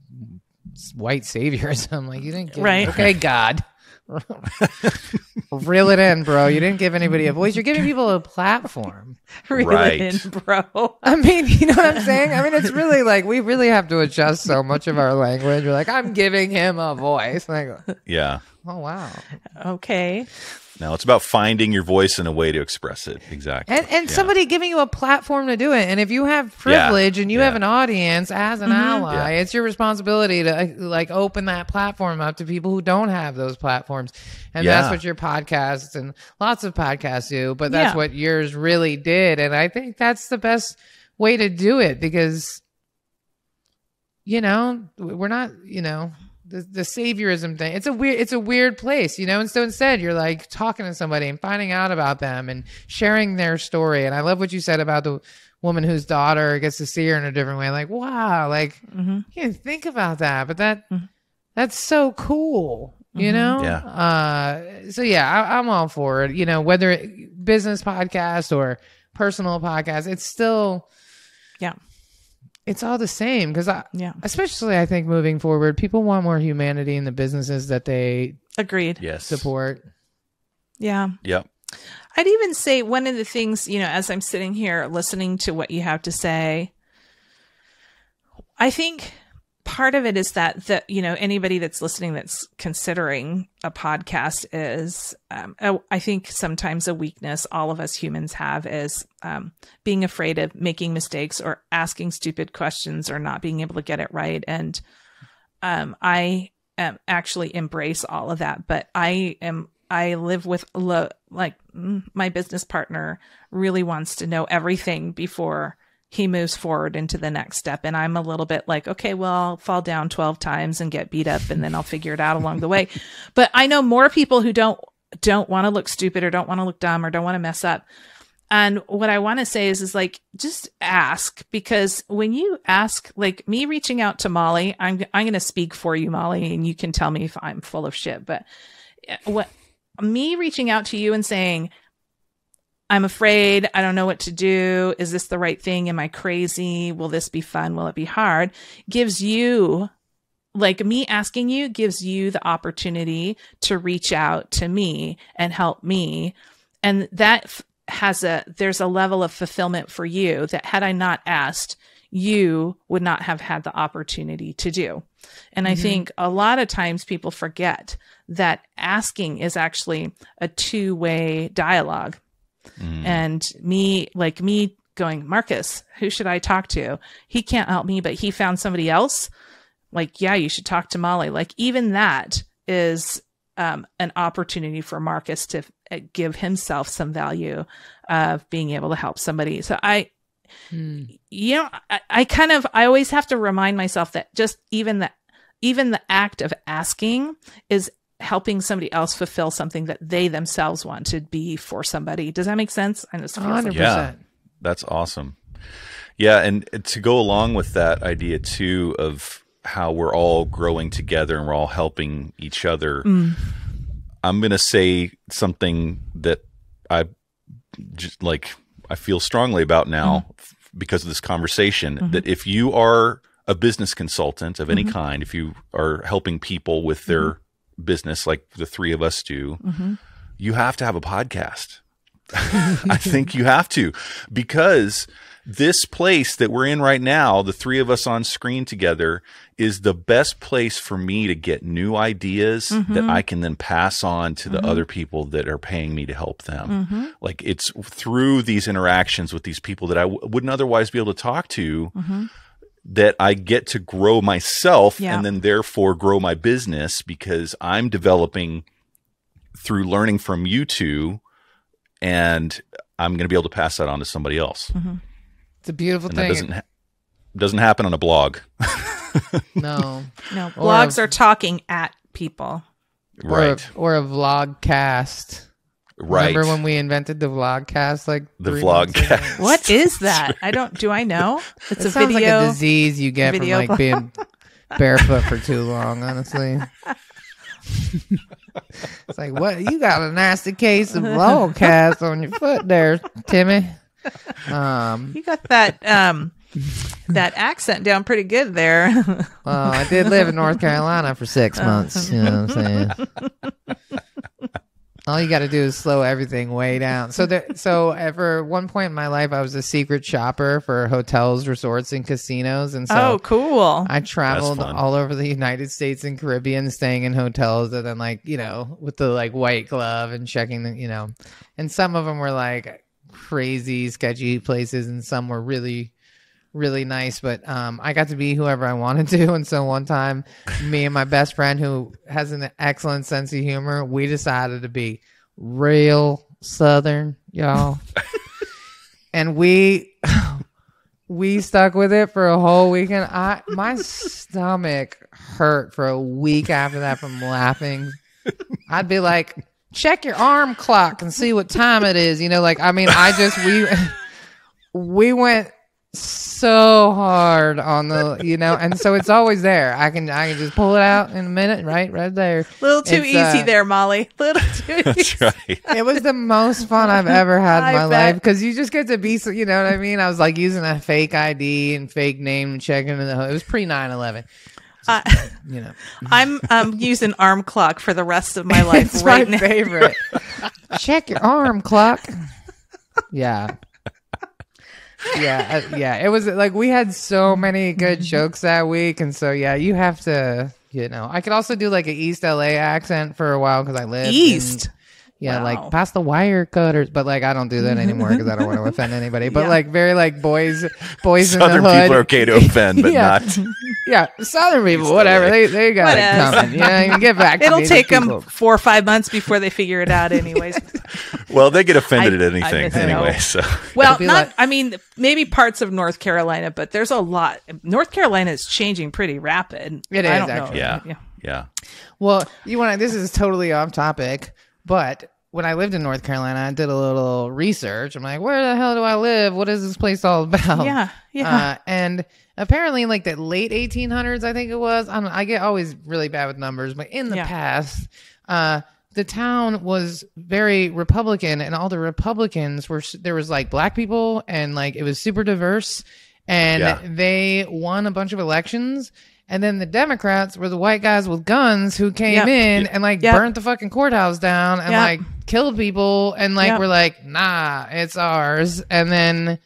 Speaker 2: white saviorism. Like, you didn't give,
Speaker 1: Right.
Speaker 2: okay, God. Reel it in, bro. You didn't give anybody a voice. You're giving people a platform.
Speaker 1: Reel
Speaker 3: Right.
Speaker 1: it in, bro.
Speaker 2: I mean, you know what I'm saying? I mean, it's really like we really have to adjust so much of our language. We're like, I'm giving him a voice. Like,
Speaker 3: yeah.
Speaker 2: Oh wow.
Speaker 1: Okay.
Speaker 3: No, it's about finding your voice and a way to express it. Exactly.
Speaker 2: And and
Speaker 3: Yeah.
Speaker 2: somebody giving you a platform to do it. And if you have privilege and you
Speaker 3: Yeah.
Speaker 2: have an audience as an mm-hmm. ally,
Speaker 3: Yeah.
Speaker 2: it's your responsibility to like open that platform up to people who don't have those platforms. And that's what your podcasts and lots of podcasts do. But that's
Speaker 1: Yeah.
Speaker 2: what yours really did. And I think that's the best way to do it because you know we're not you know the, the saviorism thing. It's a weird it's a weird place you know? And so instead you're like talking to somebody and finding out about them and sharing their story. And i love what you said about the woman whose daughter gets to see her in a different way. Like wow like
Speaker 1: hmm
Speaker 2: you didn't think about that but that that's so cool you know?
Speaker 3: Yeah.
Speaker 2: uh so yeah I, i'm all for it. You know whether it, business podcast or personal podcast it's still
Speaker 1: Yeah.
Speaker 2: It's all the same because i
Speaker 1: Yeah.
Speaker 2: especially i think moving forward people want more humanity in the businesses that they
Speaker 1: Agreed.
Speaker 3: yes.
Speaker 2: support
Speaker 1: Yeah.
Speaker 3: Yep.
Speaker 1: I'd even say one of the things, you know, as I'm sitting here listening to what you have to say, I think part of it is that that you know anybody that's listening that's considering a podcast is um, a- I think sometimes a weakness all of us humans have is um, being afraid of making mistakes or asking stupid questions or not being able to get it right. And um, I actually embrace all of that but I am I live with like mm, my business partner really wants to know everything before he moves forward into the next step. And I'm a little bit like, okay, well, I'll fall down 12 times and get beat up and then I'll figure it out along the way. But I know more people who don't, don't want to look stupid or don't want to look dumb or don't want to mess up. And what I want to say is, is like, just ask because when you ask, like me reaching out to Molly, I'm, I'm going to speak for you, Molly, and you can tell me if I'm full of shit. But eh, what me reaching out to you and saying, I'm afraid. I don't know what to do. Is this the right thing? Am I crazy? Will this be fun? Will it be hard? Gives you, like me asking you, gives you the opportunity to reach out to me and help me. And that has a, there's a level of fulfillment for you that had I not asked, you would not have had the opportunity to do. And I mm-hmm. think a lot of times people forget that asking is actually a two way dialogue and me like me going marcus who should i talk to? He can't help me but he found somebody else. Like yeah you should talk to molly. Like even that is um, an opportunity for marcus to uh, give himself some value of being able to help somebody. So i you know I, I kind of i always have to remind myself that just even the even the act of asking is helping somebody else fulfill something that they themselves want to be for somebody. Does that make sense? I just
Speaker 2: 100%.
Speaker 3: Yeah. That's awesome. Yeah, and to go along with that idea too of how we're all growing together and we're all helping each other. Mm. I'm going to say something that I just like I feel strongly about now f- because of this conversation mm-hmm. that if you are a business consultant of any mm-hmm. kind, if you are helping people with their business like the three of us do, mm-hmm. you have to have a podcast. I think you have to because this place that we're in right now, the three of us on screen together, is the best place for me to get new ideas that mm-hmm. I can then pass on to the mm-hmm. other people that are paying me to help them. Like it's through these interactions with these people that I w- wouldn't otherwise be able to talk to that I get to grow myself
Speaker 1: Yeah.
Speaker 3: and then therefore grow my business because I'm developing through learning from you two and I'm going to be able to pass that on to somebody else. Mm-hmm.
Speaker 2: It's a beautiful
Speaker 3: And that
Speaker 2: thing.
Speaker 3: doesn't ha- doesn't happen on a blog.
Speaker 2: no.
Speaker 1: no, blogs
Speaker 2: a-
Speaker 1: are talking at people.
Speaker 3: right.
Speaker 2: Or a, or a vlog cast.
Speaker 3: Right.
Speaker 2: Remember when we invented the vlogcast? Like
Speaker 3: the
Speaker 2: three months ago?
Speaker 3: vlogcast.
Speaker 1: What is that? I don't. Do I know? It's
Speaker 2: It
Speaker 1: a
Speaker 2: sounds
Speaker 1: video.
Speaker 2: like a disease you get from like
Speaker 1: blog.
Speaker 2: being barefoot for too long. Honestly, it's like what you got a nasty case of vlogcast on your foot there, Timmy. Um,
Speaker 1: you got that um that accent down pretty good there.
Speaker 2: well, I did live in North Carolina for six months. You know what I'm saying? All you got to do is slow everything way down. So, there, so at for one point in my life, I was a secret shopper for hotels, resorts, and casinos, and so
Speaker 1: oh, cool.
Speaker 2: I traveled
Speaker 3: fun.
Speaker 2: all over the United States and Caribbean, staying in hotels, and then like you know with the like white glove and checking the you know, and some of them were like crazy, sketchy places, and some were really, really nice. But um, I got to be whoever I wanted to, and so one time, me and my best friend, who has an excellent sense of humor, we decided to be real Southern, y'all, and we we stuck with it for a whole weekend. I my stomach hurt for a week after that from laughing. I'd be like, check your arm clock and see what time it is. You know, like I mean, I just we we went so hard on the you know, and so it's always there. I can I can just pull it out in a minute, right, right there.
Speaker 1: little too
Speaker 2: It's,
Speaker 1: easy
Speaker 2: uh,
Speaker 1: there, Molly. Little too easy.
Speaker 3: Right.
Speaker 2: It was the most fun I've ever had in my life because you just get to be, so you know what I mean? I was like using a fake ID and fake name and checking in the. It was pre 9 11,
Speaker 1: Uh,
Speaker 2: you know.
Speaker 1: I'm um using arm clock for the rest of my life
Speaker 2: It's
Speaker 1: right
Speaker 2: my
Speaker 1: now.
Speaker 2: favorite. Check your arm clock. Yeah. Yeah, uh, yeah. It was like we had so many good jokes that week, and so yeah, you have to, you know. I could also do like an East LA accent for a while because I lived in-
Speaker 1: East.
Speaker 2: Yeah,
Speaker 1: Wow.
Speaker 2: like past the wire cutters, but like I don't do that anymore because I don't want to offend anybody. But
Speaker 1: Yeah.
Speaker 2: like very like boys, boys
Speaker 3: Southern
Speaker 2: in the hood.
Speaker 3: people are okay to offend, but
Speaker 2: Yeah.
Speaker 3: not.
Speaker 2: yeah, Southern people, whatever. They they got it
Speaker 1: Whatever.
Speaker 2: coming. Yeah, you can get back.
Speaker 1: It'll
Speaker 2: native
Speaker 1: take them
Speaker 2: people.
Speaker 1: four or five months before they figure it out, anyways.
Speaker 3: Well, they get offended
Speaker 1: I-
Speaker 3: at anything
Speaker 1: miss
Speaker 3: anyway.
Speaker 1: all.
Speaker 3: So
Speaker 1: Well, not.
Speaker 2: like-
Speaker 1: I mean, maybe parts of North Carolina, but there's a lot. North Carolina is changing pretty rapid.
Speaker 2: It is I
Speaker 1: don't know.
Speaker 2: actually.
Speaker 3: yeah,
Speaker 1: yeah.
Speaker 3: yeah.
Speaker 2: Well, you want to, this is totally off topic, but when I lived in North Carolina, I did a little research. I'm like, where the hell do I live? What is this place all about?
Speaker 1: Yeah, yeah.
Speaker 2: Uh, and apparently, like the late 1800s, I think it was. I don't. I get always really bad with numbers, but in the
Speaker 1: Yeah.
Speaker 2: past, uh, the town was very Republican, and all the Republicans were. There was like black people, and like it was super diverse, and
Speaker 3: Yeah.
Speaker 2: they won a bunch of elections. And then the Democrats were the white guys with guns who came
Speaker 1: Yep.
Speaker 2: in and like
Speaker 1: Yep.
Speaker 2: burnt the fucking courthouse down and
Speaker 1: Yep.
Speaker 2: like killed people and like
Speaker 1: Yep.
Speaker 2: we're like, nah, it's ours. And then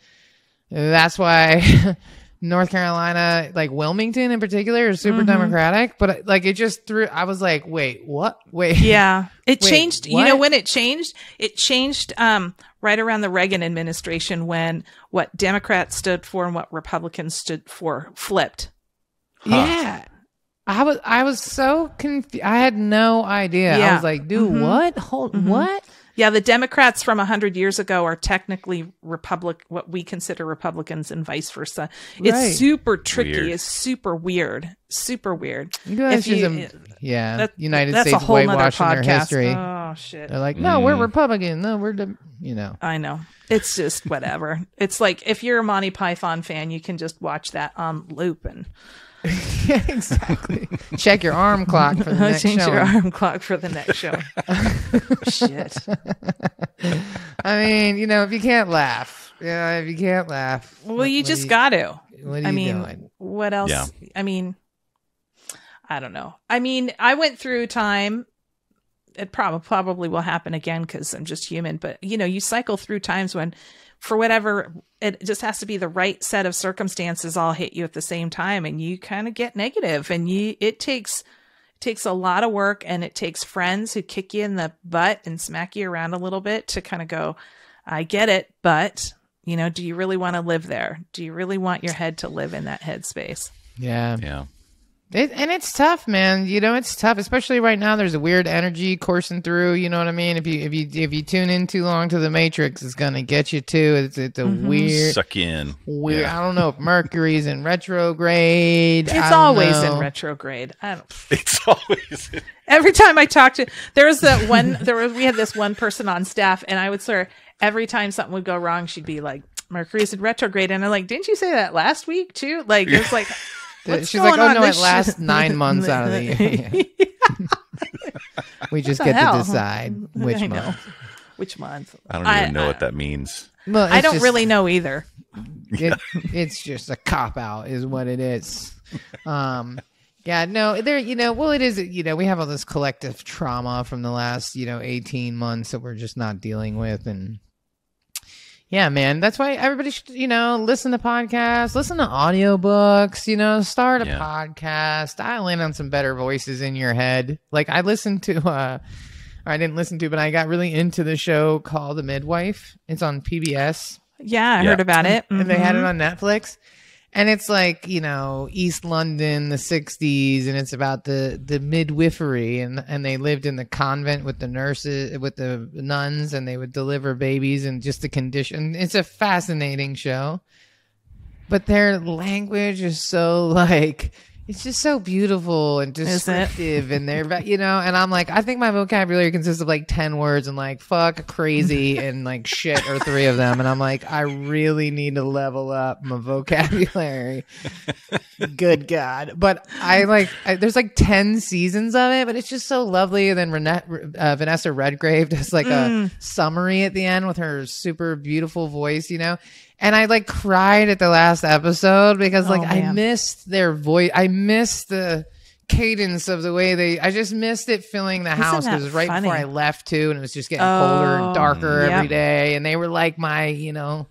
Speaker 2: that's why North Carolina, like Wilmington in particular, is super
Speaker 1: Mhm.
Speaker 2: democratic. But like it just threw. I was like, wait, what? Wait,
Speaker 1: Yeah. It
Speaker 2: Wait,
Speaker 1: changed. You know when it changed? It changed um, right around the Reagan administration when what Democrats stood for and what Republicans stood for flipped.
Speaker 2: Yeah. I was I was so confused. I had no idea. I was like, dude,
Speaker 1: Mhm.
Speaker 2: what? Hold,
Speaker 1: Mhm.
Speaker 2: what?
Speaker 1: Yeah, the Democrats from 100 years ago are technically Republic what we consider Republicans and vice versa. It's
Speaker 2: Right.
Speaker 1: super tricky.
Speaker 3: Weird.
Speaker 1: It's super weird. Super weird.
Speaker 2: That's
Speaker 1: If you-
Speaker 2: just a- yeah,
Speaker 1: That-
Speaker 2: United
Speaker 1: That's
Speaker 2: States
Speaker 1: a whole nother
Speaker 2: whitewashing their history.
Speaker 1: Oh shit.
Speaker 2: They're like, no, we're
Speaker 3: Mm.
Speaker 2: Republican. No, we're, the, you know.
Speaker 1: I know. It's just whatever. it's like if you're a Monty Python fan, you can just watch that on loop and
Speaker 2: yeah, exactly. Check your arm clock for the next
Speaker 1: change
Speaker 2: show.
Speaker 1: your arm clock for the next show. Shit.
Speaker 2: I mean, you know, if you can't laugh, yeah, if you can't laugh,
Speaker 1: Well,
Speaker 2: what-
Speaker 1: you
Speaker 2: what
Speaker 1: just
Speaker 2: you-
Speaker 1: got to.
Speaker 2: What are
Speaker 1: I mean,
Speaker 2: doing?
Speaker 1: what else?
Speaker 3: Yeah.
Speaker 1: I mean, I don't know. I mean, I went through time. It probably probably will happen again because I'm just human. But you know, you cycle through times when, for whatever, it just has to be the right set of circumstances all hit you at the same time, and you kind of get negative, and you it takes it takes a lot of work, and it takes friends who kick you in the butt and smack you around a little bit to kind of go, I get it, but you know, do you really want to live there? Do you really want your head to live in that headspace?
Speaker 2: Yeah.
Speaker 3: Yeah.
Speaker 2: It, and it's tough, man. You know, it's tough, especially right now. There's a weird energy coursing through. You know what I mean? If you if you if you tune in too long to the Matrix, it's gonna get you too. It's it's a
Speaker 1: Mm-hmm.
Speaker 2: weird,
Speaker 3: Suck in.
Speaker 2: weird.
Speaker 3: Yeah.
Speaker 2: I don't know if Mercury's in retrograde.
Speaker 1: It's always
Speaker 2: know.
Speaker 1: in retrograde. I don't.
Speaker 3: It's always.
Speaker 1: Every time I talk to, there was that one. There was we had this one person on staff, and I would swear every time something would go wrong, she'd be like, "Mercury's in retrograde," and I'm like, "Didn't you say that last week too?" Like it's like. What's
Speaker 2: She's like,
Speaker 1: going
Speaker 2: oh no, it lasts
Speaker 1: shit-
Speaker 2: nine months out of the year. We just get
Speaker 1: hell?
Speaker 2: to decide which
Speaker 1: I know.
Speaker 2: month.
Speaker 1: Which month?
Speaker 3: I don't even know what that means.
Speaker 2: Well,
Speaker 1: I don't
Speaker 2: just-
Speaker 1: really know either.
Speaker 2: it, it's just a cop out is what it is um yeah no there you know well it is you know we have all this collective trauma from the last you know 18 months that we're just not dealing with and yeah man that's why everybody should you know listen to podcasts listen to audiobooks you know start a
Speaker 3: Yeah.
Speaker 2: podcast dial in on some better voices in your head like i listened to uh I didn't listen to, but I got really into the show called The Midwife. It's on PBS
Speaker 1: Yeah, I
Speaker 3: Yeah.
Speaker 1: heard about it.
Speaker 2: and they had it
Speaker 1: Mhm.
Speaker 2: on Netflix. And it's like you know East London, the '60s, and it's about the the midwifery, and and they lived in the convent with the nurses, with the nuns, and they would deliver babies, and just the condition. It's a fascinating show, but their language is so like it's just so beautiful and descriptive, and they're you know, and I'm like, I think my vocabulary consists of like ten words, and like fuck, crazy, and like shit are three of them, and I'm like, I really need to level up my vocabulary. Good God! But I like, I, there's like ten seasons of it, but it's just so lovely. And then Renette, uh, Vanessa Redgrave does like
Speaker 1: Mm.
Speaker 2: a summary at the end with her super beautiful voice, you know. And I like cried at the last episode because like
Speaker 1: Oh,
Speaker 2: I missed their voice. I missed the cadence of the way they. I just missed it filling the
Speaker 1: Isn't
Speaker 2: house because it was right before? I left too, and it was just getting colder
Speaker 1: Oh,
Speaker 2: and darker every
Speaker 1: yep.
Speaker 2: day. And they were like my, you know,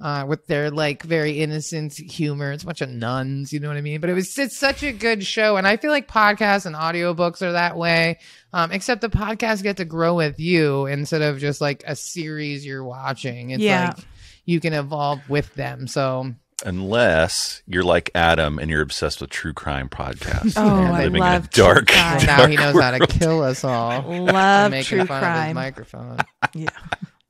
Speaker 2: uh, with their like very innocent humor. It's a bunch of nuns, you know what I mean? But it was it's such a good show, and I feel like podcasts and audiobooks are that way. Um, except the podcasts get to grow with you instead of just like a series you're watching. It's
Speaker 1: Yeah.
Speaker 2: like you can evolve with them. So
Speaker 3: Unless you're like Adam and you're obsessed with true crime podcasts.
Speaker 1: Oh, I
Speaker 3: Living in a
Speaker 1: love true
Speaker 3: dark-
Speaker 1: crime.
Speaker 2: well, now he knows how to kill us all.
Speaker 1: Love
Speaker 2: making
Speaker 1: true
Speaker 2: fun of his
Speaker 1: crime.
Speaker 2: microphone
Speaker 1: Yeah,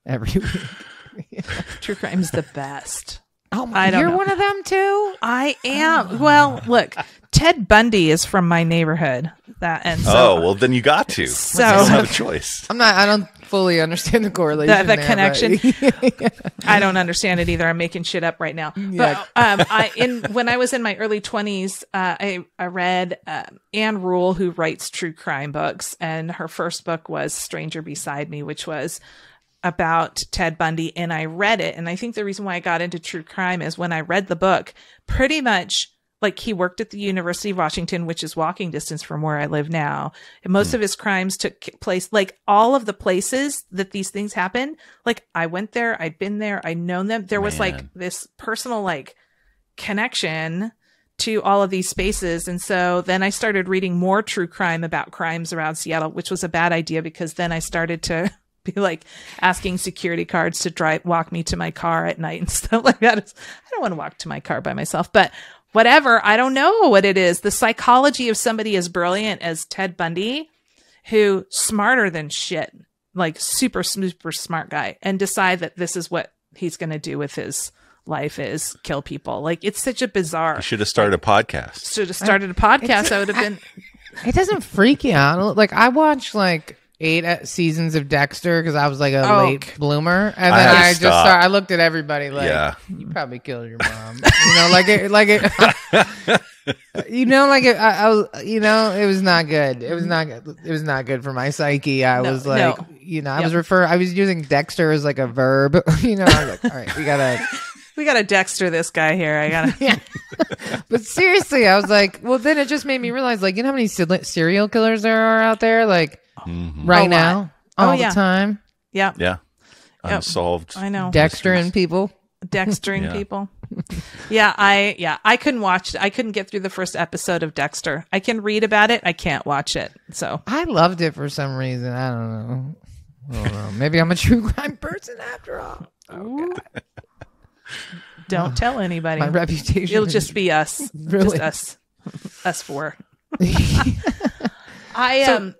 Speaker 2: every week.
Speaker 1: true crime's the best.
Speaker 2: Oh,
Speaker 1: I don't
Speaker 2: you're
Speaker 1: know.
Speaker 2: one of them too.
Speaker 1: I oh. am. Well, look, Ted Bundy is from my neighborhood. That and so
Speaker 3: oh, well, then you got to.
Speaker 1: So-
Speaker 3: you don't have a choice.
Speaker 2: I'm not. I don't fully understand the correlation.
Speaker 1: The- the
Speaker 2: there,
Speaker 1: connection.
Speaker 2: but-
Speaker 1: I don't understand it either. I'm making shit up right now. But um, I in when I was in my early 20s, uh, I I read um Ann Rule, who writes true crime books, and her first book was Stranger Beside Me, which was about Ted Bundy, and I read it. And I think the reason why I got into true crime is when I read the book, pretty much like he worked at the University of Washington, which is walking distance from where I live now. And most hmm. of his crimes took place, like all of the places that these things happen. Like I went there, I'd been there, I'd known them. There was like this personal like connection to all of these spaces. And so then I started reading more true crime about crimes around Seattle, which was a bad idea because then I started to be like asking security cards to drive, walk me to my car at night and stuff like that. I don't want to walk to my car by myself, but whatever. I don't know what it is. The psychology of somebody as brilliant as Ted Bundy, who smarter than shit, like super, super smart guy and decide that this is what he's going to do with his life is kill people. Like it's such a bizarre.
Speaker 3: You should have started a podcast.
Speaker 1: Should have started a podcast. I would have been.
Speaker 2: it doesn't freak you out. Like I watch like eight uh, seasons of Dexter because I was like a
Speaker 1: Oh.
Speaker 2: late bloomer, and then
Speaker 3: had to
Speaker 2: I, just
Speaker 3: stop.
Speaker 2: started, I looked at everybody like,
Speaker 3: Yeah.
Speaker 2: you probably killed your mom. you know, like it, like it. You know, like it, I, I was, you know, it was not good. It was not good. It was not good for my psyche. I
Speaker 1: No,
Speaker 2: was like,
Speaker 1: no.
Speaker 2: you know, I
Speaker 1: Yep.
Speaker 2: was refer. I was using Dexter as like a verb. You know, I was like, all right, we gotta.
Speaker 1: We got to Dexter this guy here. I got to.
Speaker 2: Yeah. but seriously, I was like, well, then it just made me realize, like, you know how many serial killers there are out there, like
Speaker 3: Mhm.
Speaker 2: right
Speaker 1: A lot.
Speaker 2: now,
Speaker 1: Oh,
Speaker 2: all
Speaker 1: yeah.
Speaker 2: the time,
Speaker 1: Yeah,
Speaker 3: Yeah.
Speaker 1: Yep.
Speaker 3: Unsolved.
Speaker 1: I know.
Speaker 2: Dexter
Speaker 3: Mysteries.
Speaker 2: and people.
Speaker 1: Dextering
Speaker 3: Yeah.
Speaker 1: people. Yeah, I yeah, I couldn't watch I couldn't get through the first episode of Dexter. I can read about it, I can't watch it. So,
Speaker 2: I loved it for some reason. I don't know. I don't know. Maybe I'm a true crime person after all.
Speaker 1: don't tell anybody.
Speaker 2: My reputation.
Speaker 1: It'll just be us.
Speaker 2: Really?
Speaker 1: Just us. us four. I
Speaker 2: So-
Speaker 1: um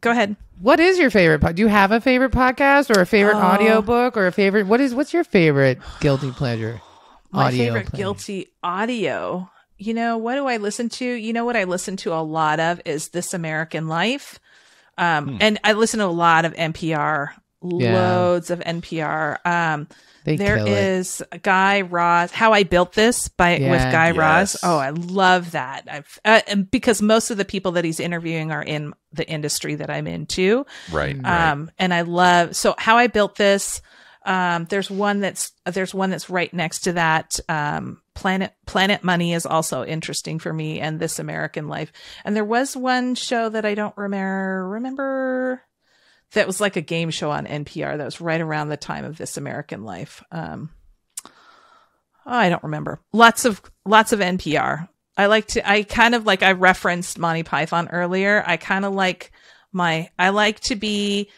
Speaker 1: go ahead.
Speaker 2: What is your favorite? Po- Do you have a favorite podcast or a favorite
Speaker 1: Oh.
Speaker 2: audiobook or a favorite? What is? What's your favorite guilty pleasure?
Speaker 1: My
Speaker 2: audio
Speaker 1: favorite
Speaker 2: pleasure?
Speaker 1: guilty audio. You know, what do I listen to? You know what I listen to a lot of is This American Life. Um, and I listen to a lot of NPR,
Speaker 2: Yeah.
Speaker 1: loads of NPR. Um,
Speaker 2: They
Speaker 1: there
Speaker 2: kill it.
Speaker 1: is Guy Raz, How I Built This by with
Speaker 2: Yeah.
Speaker 1: Guy Raz.
Speaker 3: Yes.
Speaker 1: Oh, I love that. I've uh, because most of the people that he's interviewing are in the industry that I'm in too.
Speaker 3: Right. right.
Speaker 1: Um, and I love so how I built this. Um, there's one that's there's one that's right next to that. Um, Planet Planet Money is also interesting for me, and This American Life. And there was one show that I don't remember remember that was like a game show on NPR that was right around the time of This American Life. Um, oh, I don't remember. Lots of lots of NPR. I like to. I kind of like. I referenced Monty Python earlier. I kind of like my. I like to be.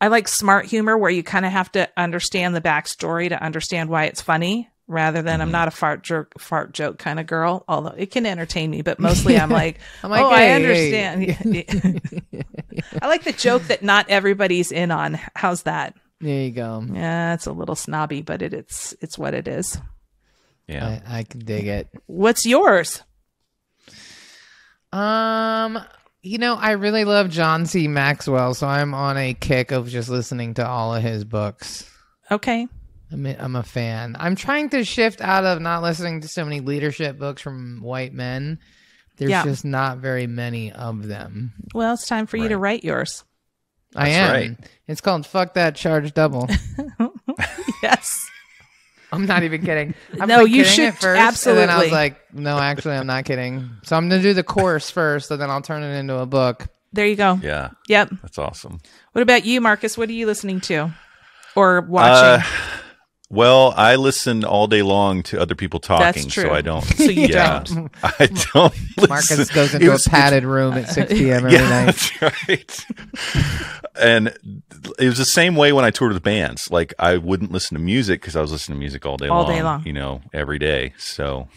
Speaker 1: I like smart humor where you kind of have to understand the backstory to understand why it's funny. Rather than I'm
Speaker 3: Mhm.
Speaker 1: not a fart joke, fart joke kind of girl, although it can entertain me. But mostly I'm like,
Speaker 2: I'm like,
Speaker 1: oh,
Speaker 2: hey,
Speaker 1: I
Speaker 2: hey.
Speaker 1: understand. I like the joke that not everybody's in on. How's that?
Speaker 2: There you go.
Speaker 1: Yeah, it's a little snobby, but it, it's it's what it is.
Speaker 3: yeah.
Speaker 2: I, I can dig it.
Speaker 1: What's yours?
Speaker 2: Um, you know, I really love John C. Maxwell, so I'm on a kick of just listening to all of his books.
Speaker 1: Okay.
Speaker 2: I'm a, I'm a fan. I'm trying to shift out of not listening to so many leadership books from white men. There's
Speaker 1: Yeah.
Speaker 2: just not very many of them.
Speaker 1: Well, it's time for you to write yours.
Speaker 2: I am.
Speaker 3: right.
Speaker 2: It's called "Fuck That Charge Double."
Speaker 1: Yes.
Speaker 2: I'm not even kidding. I was
Speaker 1: No,
Speaker 2: like
Speaker 1: you
Speaker 2: kidding
Speaker 1: should
Speaker 2: at first, And then I was like, no, actually, I'm not kidding. So I'm gonna do the course first, and then I'll turn it into a book.
Speaker 1: There you go.
Speaker 3: Yeah.
Speaker 1: Yep.
Speaker 3: That's awesome.
Speaker 1: What about you, Marcus? What are you listening to or watching?
Speaker 3: Uh, Well, I listen all day long to other people talking,
Speaker 1: true.
Speaker 3: so I don't.
Speaker 1: So you
Speaker 3: yeah,
Speaker 1: don't.
Speaker 3: I don't.
Speaker 2: Marcus
Speaker 3: listen.
Speaker 2: goes into
Speaker 3: was-
Speaker 2: a padded room at 6 p.m. every
Speaker 3: yeah,
Speaker 2: night.
Speaker 3: that's right. and it was the same way when I toured with bands. Like I wouldn't listen to music because I was listening to music all day
Speaker 1: All
Speaker 3: long.
Speaker 1: day long.
Speaker 3: You know, every day. So,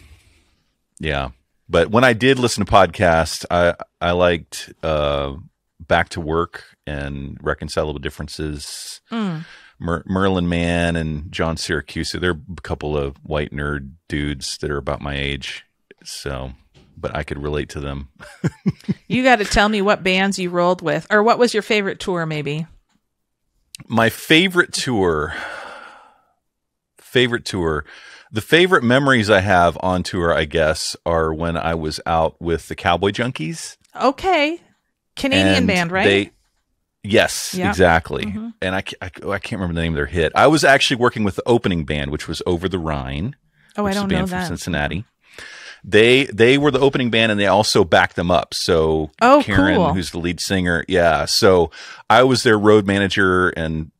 Speaker 3: yeah. But when I did listen to podcasts, I I liked uh, Back to Work and Reconcilable Differences.
Speaker 1: Mm.
Speaker 3: Mer- Merlin Mann and John Siracusa. They're a couple of white nerd dudes that are about my age. So, but I could relate to them.
Speaker 1: You got to tell me what bands you rolled with, or what was your favorite tour, maybe.
Speaker 3: My favorite tour, favorite tour, the favorite memories I have on tour, I guess, are when I was out with the Cowboy Junkies.
Speaker 1: Okay, Canadian
Speaker 3: and
Speaker 1: band, right?
Speaker 3: They, yes, exactly.
Speaker 1: Mhm.
Speaker 3: And I, I, I can't remember the name of their hit. I was actually working with the opening band, which was Over the Rhine.
Speaker 1: oh, I
Speaker 3: is
Speaker 1: don't
Speaker 3: band
Speaker 1: know
Speaker 3: from
Speaker 1: that.
Speaker 3: Cincinnati. They they were the opening band and they also backed them up. So
Speaker 1: Oh,
Speaker 3: Karen,
Speaker 1: cool.
Speaker 3: who's the lead singer, yeah. So I was their road manager and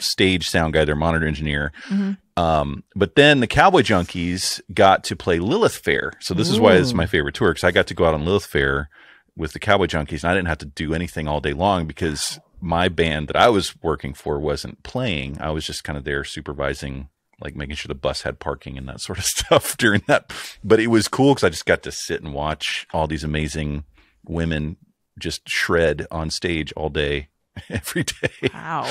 Speaker 3: stage sound guy, their monitor engineer.
Speaker 1: Mhm.
Speaker 3: Um, but then the Cowboy Junkies got to play Lilith Fair. So this is why it's
Speaker 2: Ooh.
Speaker 3: my favorite tour because I got to go out on Lilith Fair with the Cowboy Junkies and I didn't have to do anything all day long because my band that I was working for wasn't playing. I was just kind of there supervising, like making sure the bus had parking and that sort of stuff during that. But it was cool because I just got to sit and watch all these amazing women just shred on stage all day, every day.
Speaker 1: Wow.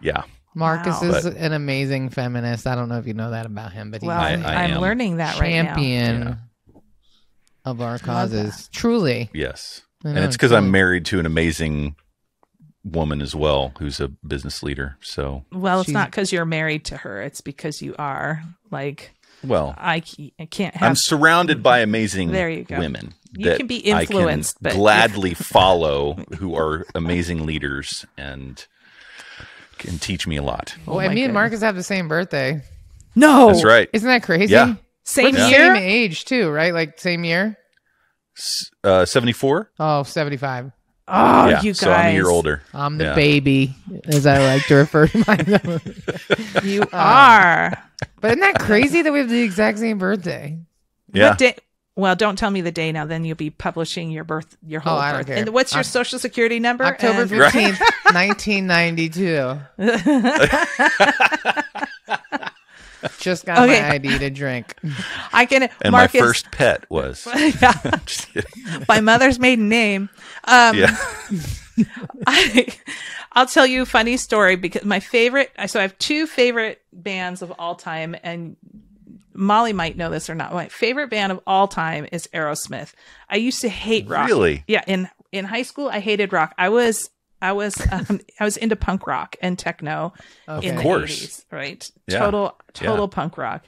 Speaker 3: Yeah.
Speaker 2: Marcus
Speaker 1: Wow.
Speaker 2: is an amazing feminist. I don't know if you know that about him, but he's
Speaker 1: Well,
Speaker 3: I-
Speaker 2: a
Speaker 3: I
Speaker 1: I'm
Speaker 3: am.
Speaker 1: learning that right now.
Speaker 2: champion of our causes. Truly.
Speaker 3: Yes.
Speaker 2: I
Speaker 3: and it's because I'm married to an amazing woman as well, who's a business leader. So,
Speaker 1: Well, it's
Speaker 2: She's-
Speaker 1: not because you're married to her. It's because you are. Like,
Speaker 3: well,
Speaker 1: I, c- I can't have.
Speaker 3: I'm surrounded by amazing
Speaker 1: There you go.
Speaker 3: women.
Speaker 1: You
Speaker 3: that
Speaker 1: can be
Speaker 3: I
Speaker 1: influenced, but-
Speaker 3: gladly follow, who are amazing leaders and can teach me a lot.
Speaker 2: Oh,
Speaker 1: Oh
Speaker 2: and
Speaker 1: my
Speaker 2: me and
Speaker 1: goodness.
Speaker 2: Marcus have the same birthday.
Speaker 1: no.
Speaker 3: That's right.
Speaker 2: Isn't that crazy?
Speaker 3: Yeah.
Speaker 1: Same
Speaker 2: We're
Speaker 1: year.
Speaker 2: same age too, right? Like same year.
Speaker 3: S- Uh, 74?
Speaker 2: Oh, 75.
Speaker 1: Oh,
Speaker 3: yeah.
Speaker 1: you guys.
Speaker 3: So I'm a year older.
Speaker 2: I'm the
Speaker 3: Yeah.
Speaker 2: baby, as I like to refer to myself.
Speaker 1: You are.
Speaker 2: but isn't that crazy that we have the exact same birthday?
Speaker 3: Yeah.
Speaker 1: What day? Well, don't tell me the day now. Then you'll be publishing your birth, your whole
Speaker 2: Oh, I don't
Speaker 1: birth.
Speaker 2: care.
Speaker 1: And what's your
Speaker 2: Oc-
Speaker 1: social security number?
Speaker 2: October
Speaker 1: And-
Speaker 2: 15th, 1992. Just got
Speaker 1: Okay.
Speaker 2: my ID to drink.
Speaker 1: I can.
Speaker 3: And
Speaker 1: Marcus,
Speaker 3: my first pet was.
Speaker 1: yeah, my mother's maiden name. Um,
Speaker 3: yeah.
Speaker 1: I, I'll tell you a funny story because my favorite. So I have two favorite bands of all time, and Molly might know this or not. My favorite band of all time is Aerosmith. I used to hate rock.
Speaker 3: Really?
Speaker 1: Yeah. In in high school, I hated rock. I was I was um, I was into punk rock and techno
Speaker 2: Okay.
Speaker 1: in
Speaker 3: Of
Speaker 1: the
Speaker 3: course.
Speaker 1: 80s, right?
Speaker 3: Yeah.
Speaker 1: Total total
Speaker 3: Yeah.
Speaker 1: punk rock.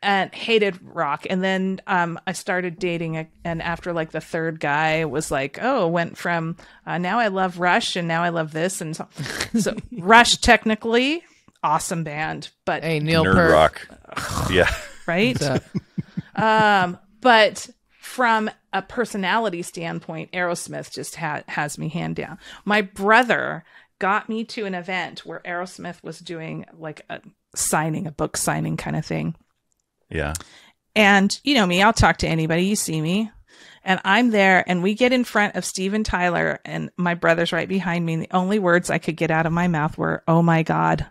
Speaker 1: And hated rock. And then um, I started dating, a, and after like the third guy was like, oh, went from uh, now I love Rush and now I love this. And so, so Rush, technically, awesome band, but
Speaker 2: Hey, Neil
Speaker 3: Nerd
Speaker 2: Peart.
Speaker 3: rock. Yeah.
Speaker 1: right? Um, but from a personality standpoint, Aerosmith just ha- has me hand down. My brother got me to an event where Aerosmith was doing like a signing, a book signing kind of thing.
Speaker 3: Yeah.
Speaker 1: And you know me, I'll talk to anybody. You see me. And I'm there, and we get in front of Steven Tyler, and my brother's right behind me. And the only words I could get out of my mouth were, Oh my God,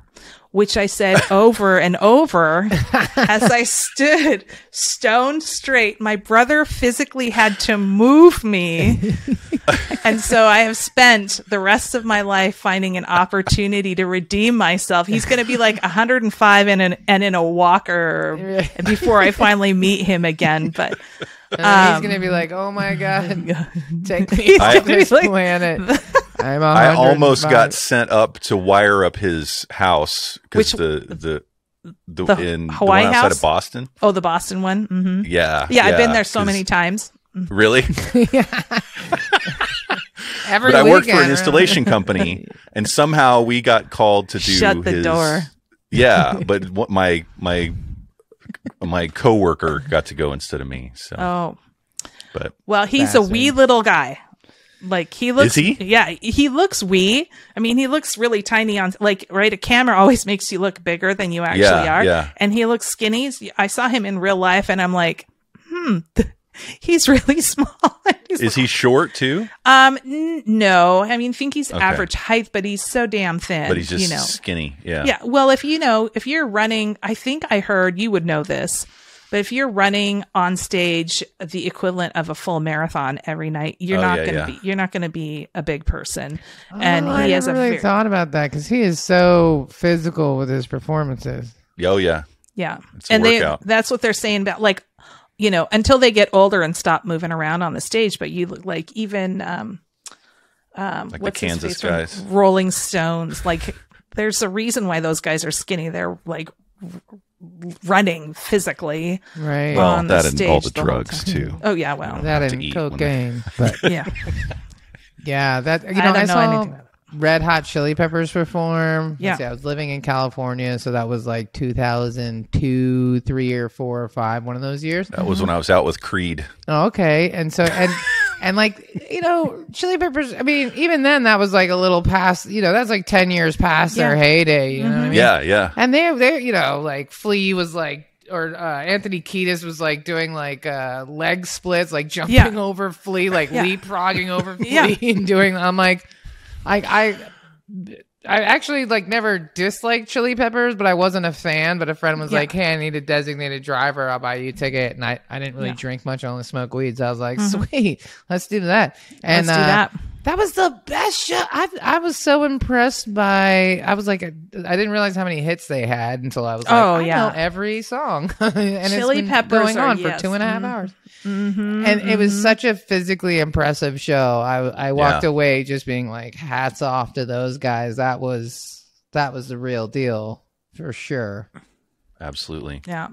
Speaker 1: which I said over and over as I stood stone straight. My brother physically had to move me. and so I have spent the rest of my life finding an opportunity to redeem myself. He's going to be like 105 and, an, and in a walker before I finally meet him again. But
Speaker 2: And then he's
Speaker 1: Um,
Speaker 2: gonna be like, "Oh my god, take me
Speaker 1: He's
Speaker 2: off
Speaker 1: gonna be
Speaker 2: this
Speaker 1: like-
Speaker 2: planet." I'm
Speaker 3: I almost
Speaker 2: 105.
Speaker 3: got sent up to wire up his house because the the the,
Speaker 1: The
Speaker 3: in
Speaker 1: Hawaii
Speaker 3: the one outside
Speaker 1: house?
Speaker 3: of Boston.
Speaker 1: oh, the Boston one. Mm-hmm.
Speaker 3: Yeah,
Speaker 1: Yeah, I've been there so many times.
Speaker 3: Really, yeah.
Speaker 2: Every
Speaker 3: but I worked for an installation company, and somehow we got called to do
Speaker 1: Shut the
Speaker 3: his-
Speaker 1: door.
Speaker 3: Yeah, but what my my my coworker got to go instead of me. So,
Speaker 1: Oh,
Speaker 3: but
Speaker 1: well, he's a wee little guy. Like he looks,
Speaker 3: he?
Speaker 1: Yeah, he looks wee. I mean, he looks really tiny on like right. A camera always makes you look bigger than you actually
Speaker 3: Yeah,
Speaker 1: are.
Speaker 3: yeah.
Speaker 1: And he looks skinny. I saw him in real life, and I'm like, hmm, he's really small. He's
Speaker 3: Is he short too?
Speaker 1: um, n- no. I mean, think he's
Speaker 3: Okay.
Speaker 1: average height, but he's so damn thin.
Speaker 3: But he's just
Speaker 1: you know.
Speaker 3: skinny. Yeah.
Speaker 1: Yeah. Well, if you know, if you're running, I think I heard you would know this, but if you're running on stage the equivalent of a full marathon every night, you're
Speaker 3: Oh,
Speaker 1: not
Speaker 3: yeah,
Speaker 1: going to
Speaker 3: yeah.
Speaker 1: be, you're not going to be a big person. And
Speaker 2: Oh, I
Speaker 1: he has a
Speaker 2: never really
Speaker 1: very,
Speaker 2: thought about that because he is so physical with his performances.
Speaker 3: Oh yeah.
Speaker 1: yeah.
Speaker 3: It's a
Speaker 1: And they that's what they're saying about like, you know, until they get older and stop moving around on the stage. But you look like even, um, um,
Speaker 3: Like the
Speaker 1: what's his
Speaker 3: Kansas
Speaker 1: face
Speaker 3: guys.
Speaker 1: Rolling Stones. Like, there's a reason why those guys are skinny. They're like r- running physically.
Speaker 2: Right.
Speaker 1: Well,
Speaker 3: Well,
Speaker 1: on the
Speaker 3: that and all the
Speaker 1: the
Speaker 3: drugs too.
Speaker 1: Oh yeah, well,
Speaker 2: that and
Speaker 3: eat when-
Speaker 2: cocaine. But
Speaker 1: yeah.
Speaker 2: yeah, that you
Speaker 1: I
Speaker 2: know,
Speaker 1: don't
Speaker 2: I,
Speaker 1: know
Speaker 2: saw
Speaker 1: anything about
Speaker 2: Red Hot Chili Peppers perform.
Speaker 1: Yeah.
Speaker 2: see, I was living in California, so that was like 2002, three or four or five, one of those years.
Speaker 3: That was when I was out with Creed.
Speaker 2: Oh, okay. And so and and like you know, Chili Peppers. I mean, even then, that was like a little past. You know, that's like ten years past their heyday. You know what I mean?
Speaker 3: Yeah, yeah.
Speaker 2: And they they you know like Flea was like. Or uh, Anthony Kiedis was like doing like uh, leg splits, like jumping
Speaker 1: Yeah.
Speaker 2: over Flea, like
Speaker 1: Yeah.
Speaker 2: leapfrogging over Flea,
Speaker 1: Yeah.
Speaker 2: and doing. I'm like, I I I actually like never disliked Chili Peppers, but I wasn't a fan. But a friend was
Speaker 1: Yeah.
Speaker 2: like, "Hey, I need a designated driver. I'll buy you a ticket." And I, I didn't really
Speaker 1: Yeah. Mm-hmm.
Speaker 2: drink much. I only smoke weeds. I was like, "Sweet, let's do that." And
Speaker 1: Let's do
Speaker 2: uh,
Speaker 1: that.
Speaker 2: that was the best show. I I was so impressed by. I was like, I didn't realize how many hits they had until I was like,
Speaker 1: Oh,
Speaker 2: I
Speaker 1: yeah.
Speaker 2: know every song, and
Speaker 1: Chili
Speaker 2: it's been
Speaker 1: Peppers
Speaker 2: going
Speaker 1: are-
Speaker 2: on for
Speaker 1: yes.
Speaker 2: two and a half
Speaker 1: Mhm.
Speaker 2: hours.
Speaker 1: Mm-hmm,
Speaker 2: And it was such a physically impressive show. I I walked
Speaker 3: Yeah.
Speaker 2: away just being like, hats off to those guys. That was that was the real deal for sure.
Speaker 3: Absolutely.
Speaker 1: yeah.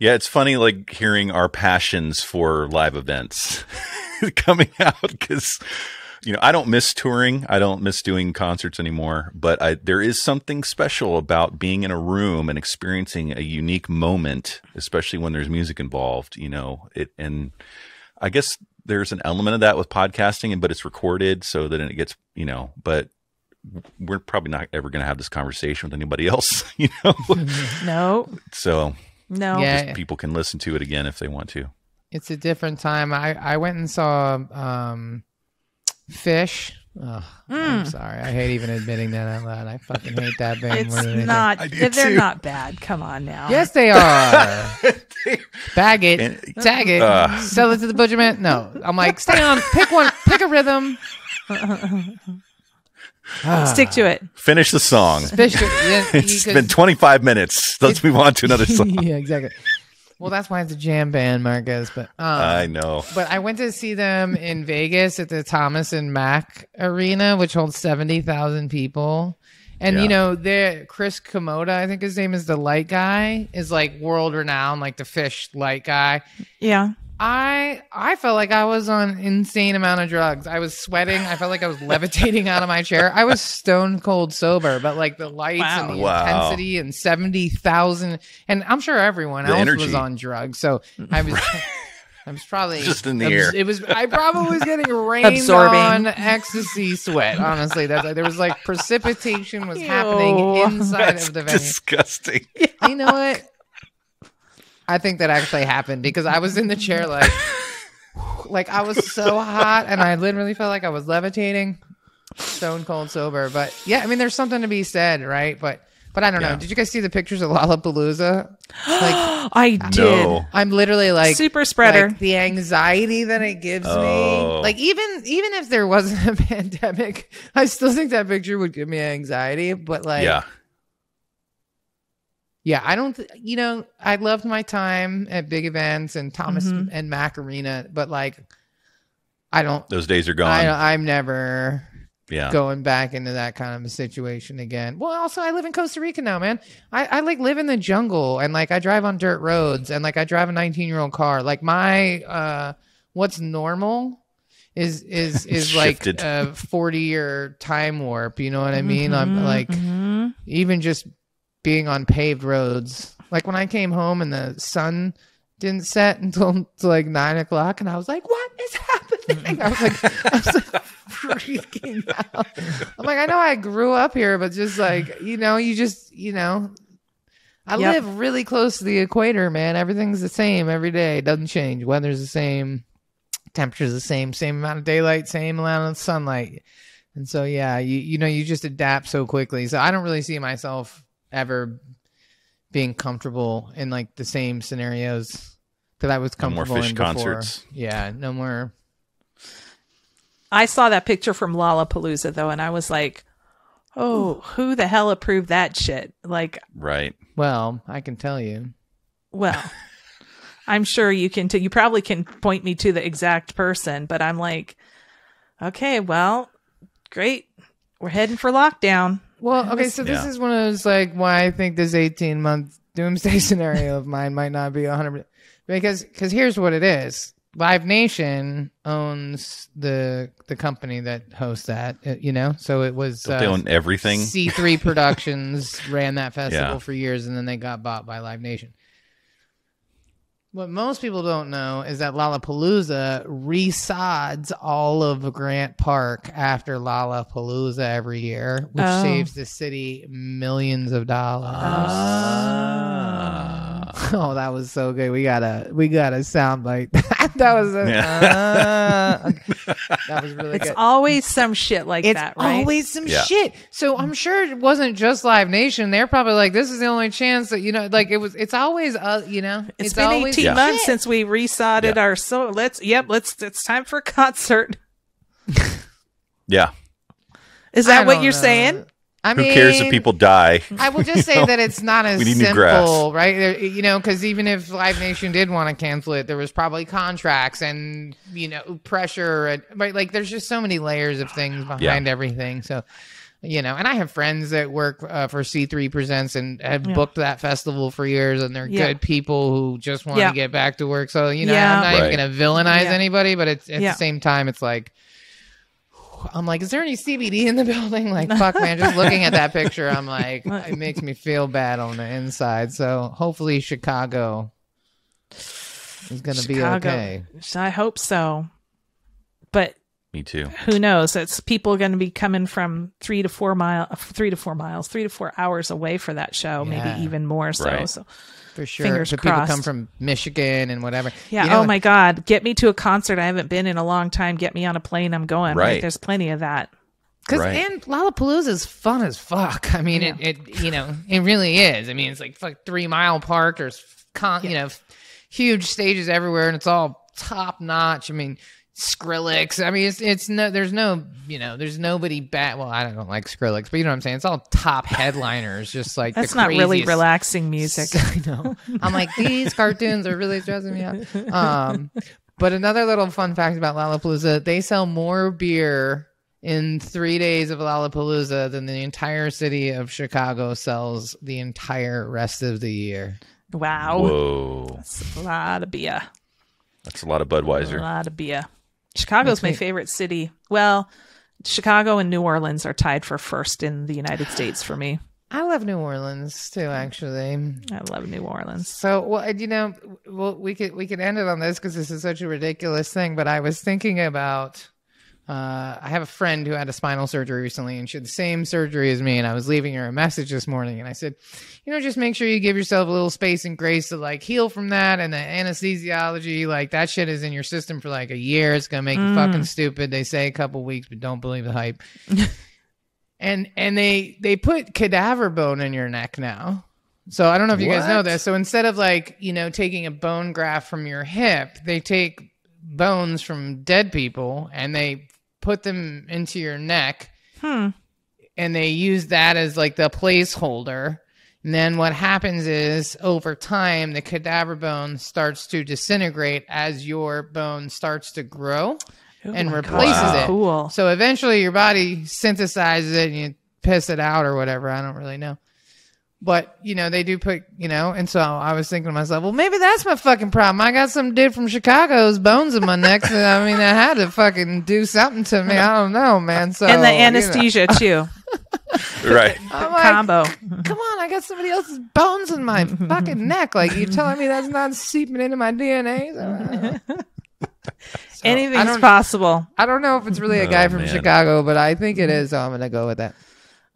Speaker 3: Yeah, it's funny like hearing our passions for live events coming out because you know I don't miss touring. I don't miss doing concerts anymore. But I, there is something special about being in a room and experiencing a unique moment, especially when there's music involved. You know it, and I guess there's an element of that with podcasting, and but it's recorded so that it gets you know. But we're probably not ever going to have this conversation with anybody else, you know.
Speaker 1: No,
Speaker 3: so
Speaker 1: no.
Speaker 2: Yeah.
Speaker 3: just people can listen to it again if they want to.
Speaker 2: It's a different time. I I went and saw um, Phish. Oh, I'm sorry. I hate even admitting that out loud. I fucking hate that band
Speaker 1: It's
Speaker 2: more than anything.
Speaker 1: not.
Speaker 3: I do
Speaker 1: They're
Speaker 3: too.
Speaker 1: not bad. Come on now.
Speaker 2: Yes, they are. Bag it,
Speaker 3: And-
Speaker 2: tag it,
Speaker 3: Uh.
Speaker 2: sell it to the butcher man. No, I'm like, stay on, pick one, pick a rhythm.
Speaker 1: Stick to it.
Speaker 3: Finish the song.
Speaker 2: Phish, yeah,
Speaker 3: It's
Speaker 2: because-
Speaker 3: been 25 minutes. Let's move on to another song.
Speaker 2: yeah, exactly. Well, that's why it's a jam band, Marcus. But um,
Speaker 3: I know.
Speaker 2: but I went to see them in Vegas at the Thomas and Mack Arena, which holds seventy thousand people. And
Speaker 3: Yeah.
Speaker 2: you know, there Chris Kuroda, I think his name is the light guy, is like world renowned, like the Phish light guy.
Speaker 1: Yeah.
Speaker 2: I I felt like I was on insane amount of drugs. I was sweating. I felt like I was levitating out of my chair. I was stone cold sober, but like the lights and the
Speaker 3: Wow.
Speaker 2: intensity and seventy thousand, and I'm sure everyone
Speaker 3: The
Speaker 2: else
Speaker 3: energy.
Speaker 2: was on drugs. So I was. I was probably
Speaker 3: Just in the
Speaker 2: abs-
Speaker 3: air.
Speaker 2: It was. I probably was getting rained
Speaker 1: Absorbing.
Speaker 2: on ecstasy sweat. Honestly, that's like, there was like precipitation was happening inside
Speaker 3: That's
Speaker 2: of the venue.
Speaker 3: disgusting.
Speaker 2: You know what? I think that actually happened because I was in the chair like like I was so hot and I literally felt like I was levitating. Stone cold sober. But yeah, I mean there's something to be said, right? But but I don't know. Did you guys see the pictures of Lollapalooza? Like
Speaker 1: I did.
Speaker 3: No.
Speaker 2: I'm literally like
Speaker 1: Super spreader.
Speaker 2: like, the anxiety that it gives
Speaker 3: Oh.
Speaker 2: me. Like even even if there wasn't a pandemic, I still think that picture would give me anxiety. But like
Speaker 3: yeah.
Speaker 2: Yeah, I don't. Th- you know, I loved my time at big events and Thomas
Speaker 1: Mhm.
Speaker 2: and Mack Arena, but like, I don't.
Speaker 3: Those days are gone.
Speaker 2: I, I'm never
Speaker 3: yeah.
Speaker 2: going back into that kind of a situation again. Well, also, I live in Costa Rica now, man. I, I like live in the jungle and like I drive on dirt roads and like I drive a 19 year old car. Like my uh, what's normal is is is like a 40 year time warp. You know what I mean? I'm
Speaker 1: Mhm,
Speaker 2: like
Speaker 1: mhm.
Speaker 2: even just being on paved roads. Like when I came home and the sun didn't set until, until like nine o'clock, and I was like, "What is happening?" I was like, I was like freaking out. I'm like, I know I grew up here, but just like, you know, you just, you know, I
Speaker 1: Yep.
Speaker 2: live really close to the equator, man. Everything's the same every day. It doesn't change. Weather's the same. Temperature's the same. Same amount of daylight. Same amount of sunlight. And so, yeah, you you know, you just adapt so quickly. So I don't really see myself ever being comfortable in like the same scenarios that I was
Speaker 3: No more
Speaker 2: comfortable
Speaker 3: Phish
Speaker 2: in before.
Speaker 3: concerts.
Speaker 2: Yeah, no more.
Speaker 1: I saw that picture from Lollapalooza though, and I was like, "Oh, who the hell approved that shit?" Like,
Speaker 3: Right.
Speaker 2: Well, I can tell you.
Speaker 1: well, I'm sure you can. T- you probably can point me to the exact person, but I'm like, okay, well, great. We're heading for lockdown.
Speaker 2: Well, okay, so this
Speaker 3: Yeah.
Speaker 2: is one of those like why I think this 18 month doomsday scenario of mine might not be 100 because because here's what it is. Live Nation owns the the company that hosts that, uh, you know. So it was
Speaker 3: Don't they own everything?
Speaker 2: C3 Productions ran that festival
Speaker 3: Yeah.
Speaker 2: for years and then they got bought by Live Nation. What most people don't know is that Lollapalooza resods all of Grant Park after Lollapalooza every year, which
Speaker 1: Oh.
Speaker 2: saves the city millions of dollars.
Speaker 3: Ah.
Speaker 2: Oh, that was so good. We got a we got a sound bite. that was a,
Speaker 3: Yeah.
Speaker 2: uh, that was really
Speaker 1: It's
Speaker 2: good
Speaker 1: always some shit like
Speaker 2: it's
Speaker 1: that, right?
Speaker 2: always some
Speaker 3: Yeah.
Speaker 2: shit. So I'm sure it wasn't just Live Nation. They're probably like, this is the only chance that you know. Like it was. It's always, uh, you know,
Speaker 1: it's
Speaker 2: it's,
Speaker 1: been
Speaker 2: always
Speaker 1: 18
Speaker 3: Yeah.
Speaker 1: months since we resodded
Speaker 3: Yeah.
Speaker 1: our so let's yep let's it's time for a concert
Speaker 3: Yeah.
Speaker 1: is that what you're
Speaker 2: know.
Speaker 1: saying
Speaker 2: I
Speaker 3: Who
Speaker 2: mean,
Speaker 3: cares if people die?
Speaker 2: I will just say that it's not as
Speaker 3: We need new grass.
Speaker 2: simple, right? You know, because even if Live Nation did want to cancel it, there was probably contracts and you know pressure, and, right? Like, there's just so many layers of things behind everything. So, you know, and I have friends that work uh, for C3 Presents and have
Speaker 1: Yeah.
Speaker 2: booked that festival for years, and they're
Speaker 1: Yeah.
Speaker 2: good people who just want
Speaker 1: Yeah.
Speaker 2: to get back to work. So, you know,
Speaker 1: Yeah.
Speaker 2: I'm not
Speaker 3: Right.
Speaker 2: even going to villainize
Speaker 1: Yeah.
Speaker 2: anybody, but it's at
Speaker 1: Yeah.
Speaker 2: the same time, it's like. I'm like, is there any CBD in the building? Like, fuck, man. Just looking at that picture, I'm like, it makes me feel bad on the inside. So hopefully, Chicago is going to be okay.
Speaker 1: i hope so but
Speaker 3: Me too.
Speaker 1: who knows it's people going to be coming from three to four mile three to four miles three to four hours away for that show
Speaker 2: Yeah.
Speaker 1: maybe even more so
Speaker 3: Right.
Speaker 1: so
Speaker 2: For sure.
Speaker 1: Fingers
Speaker 2: so people come from Michigan and whatever.
Speaker 1: yeah
Speaker 2: You know,
Speaker 1: oh my god get me to a concert i haven't been in a long time get me on a plane i'm going right,
Speaker 3: Right.
Speaker 1: there's plenty of that
Speaker 2: Because
Speaker 3: Right.
Speaker 2: and Lollapalooza is fun as fuck. I mean, it, it you know it really is. I mean, it's like fuck three mile park. There's con, you know huge stages everywhere, and it's all top notch. I mean, Skrillex. I mean, it's it's no there's no you know there's nobody bad. Well, I don't like Skrillex, but you know what I'm saying. It's all top headliners, just like
Speaker 1: that's
Speaker 2: the
Speaker 1: not really relaxing music
Speaker 2: I know. I'm like, these cartoons are really stressing me out. Um, but another little fun fact about Lollapalooza, they sell more beer in three days of Lollapalooza than the entire city of Chicago sells the entire rest of the year.
Speaker 1: wow
Speaker 3: Whoa.
Speaker 1: That's a lot of beer
Speaker 3: That's a lot of Budweiser.
Speaker 1: a lot of beer chicago's
Speaker 2: Makes
Speaker 1: my favorite city well chicago and new orleans are tied for first in the united states for me
Speaker 2: I love New Orleans too, actually.
Speaker 1: i love new orleans
Speaker 2: So, well, you know, well, we could we could end it on this because this is such a ridiculous thing. But I was thinking about. Uh, I have a friend who had a spinal surgery recently, and she had the same surgery as me. And I was leaving her a message this morning, and I said, you know, just make sure you give yourself a little space and grace to like heal from that. And the anesthesiology, like that shit is in your system for like a year. It's gonna make you fucking stupid. They say a couple weeks, but don't believe the hype. and and they they put cadaver bone in your neck now. So I don't know if you guys know this. So instead of like, you know, taking a bone graft from your hip, they take bones from dead people and they put them into your neck
Speaker 1: hmm
Speaker 2: and they use that as like the placeholder. And then what happens is over time the cadaver bone starts to disintegrate as your bone starts to grow and
Speaker 1: Oh my
Speaker 2: replaces
Speaker 3: Wow.
Speaker 2: it.
Speaker 1: cool
Speaker 2: So eventually your body synthesizes it and you piss it out or whatever. I don't really know. But, you know, they do put, you know, and so I was thinking to myself, well, maybe that's my fucking problem. I got some dude from Chicago's bones in my neck. So, I mean, I had to fucking do something to me. I don't know, man. So,
Speaker 1: and the
Speaker 2: you know.
Speaker 1: anesthesia too
Speaker 3: right.
Speaker 2: I'm like,
Speaker 1: combo
Speaker 2: come on, I got somebody else's bones in my fucking neck. Like, you telling me that's not seeping into my DNA? So, So,
Speaker 1: Anything's
Speaker 2: don't,
Speaker 1: possible.
Speaker 2: I don't know if it's really a oh, guy
Speaker 3: Oh,
Speaker 2: from
Speaker 3: man.
Speaker 2: Chicago, but I think it is. So I'm gonna go with that.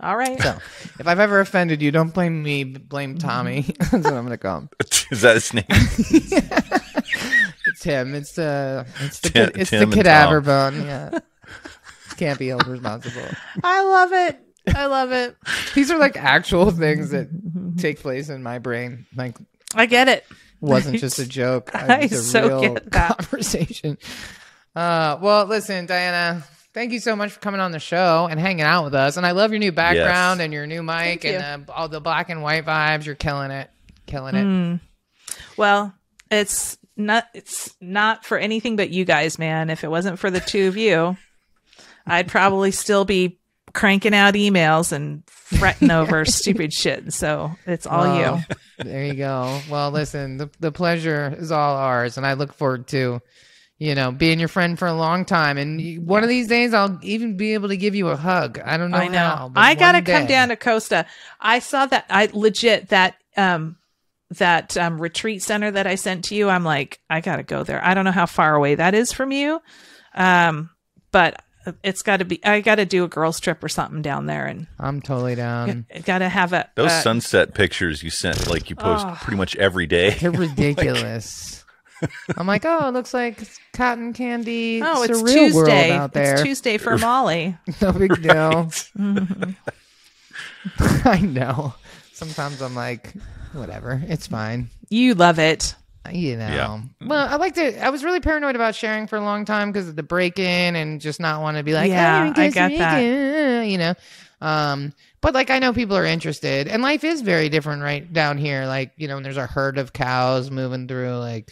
Speaker 1: All right.
Speaker 2: So if I've ever offended you, don't blame me. Blame Tommy. That's what I'm gonna call him.
Speaker 3: Is that his name?
Speaker 2: It's him. It's the it's the
Speaker 3: Tim-
Speaker 2: it's
Speaker 3: Tim
Speaker 2: the cadaver
Speaker 3: Tom.
Speaker 2: bone. Yeah. Can't be held responsible.
Speaker 1: I love it. I love it.
Speaker 2: These are like actual things that take place in my brain. Like
Speaker 1: I get it.
Speaker 2: wasn't just a joke.
Speaker 1: I
Speaker 2: It's a
Speaker 1: so
Speaker 2: real
Speaker 1: get that.
Speaker 2: conversation. Uh, well, listen, Diana. Thank you so much for coming on the show and hanging out with us. And I love your new background and your new mic
Speaker 1: Thank
Speaker 2: and uh, all the black and white vibes. You're killing it, killing it.
Speaker 1: Well, it's not it's not for anything but you guys, man. If it wasn't for the two of you, I'd probably still be cranking out emails and fretting over stupid shit. So it's all
Speaker 2: Well,
Speaker 1: you.
Speaker 2: There you go. Well, listen, the the pleasure is all ours, and I look forward to, you know, being your friend for a long time. And one of these days, I'll even be able to give you a hug. I don't know.
Speaker 1: I know.
Speaker 2: how,
Speaker 1: I gotta
Speaker 2: one
Speaker 1: come down to Costa. I saw that. I legit that um that um retreat center that I sent to you. I'm like, I gotta go there. I don't know how far away that is from you, um, but it's got to be. I got to do a girls trip or something down there, and
Speaker 2: I'm totally down.
Speaker 1: got to have a
Speaker 3: Those
Speaker 1: uh,
Speaker 3: sunset pictures you sent, like you post
Speaker 1: Oh.
Speaker 3: pretty much every day.
Speaker 2: They're ridiculous. I'm like, oh, it looks like cotton candy.
Speaker 1: Oh, it's
Speaker 2: surreal world
Speaker 1: Tuesday.
Speaker 2: out there.
Speaker 1: It's Tuesday for Molly.
Speaker 2: No big deal. I know. Sometimes I'm like, whatever, it's fine.
Speaker 1: You love it.
Speaker 2: You know.
Speaker 3: Yeah.
Speaker 2: Well, I like to. I was really paranoid about sharing for a long time because of the break in and just not want to be like,
Speaker 1: Yeah,
Speaker 2: oh, you're
Speaker 1: I
Speaker 2: Costa
Speaker 1: got that.
Speaker 2: Rica," You know. Um, but like I know people are interested, and life is very different right down here. Like you know, when there's a herd of cows moving through, like.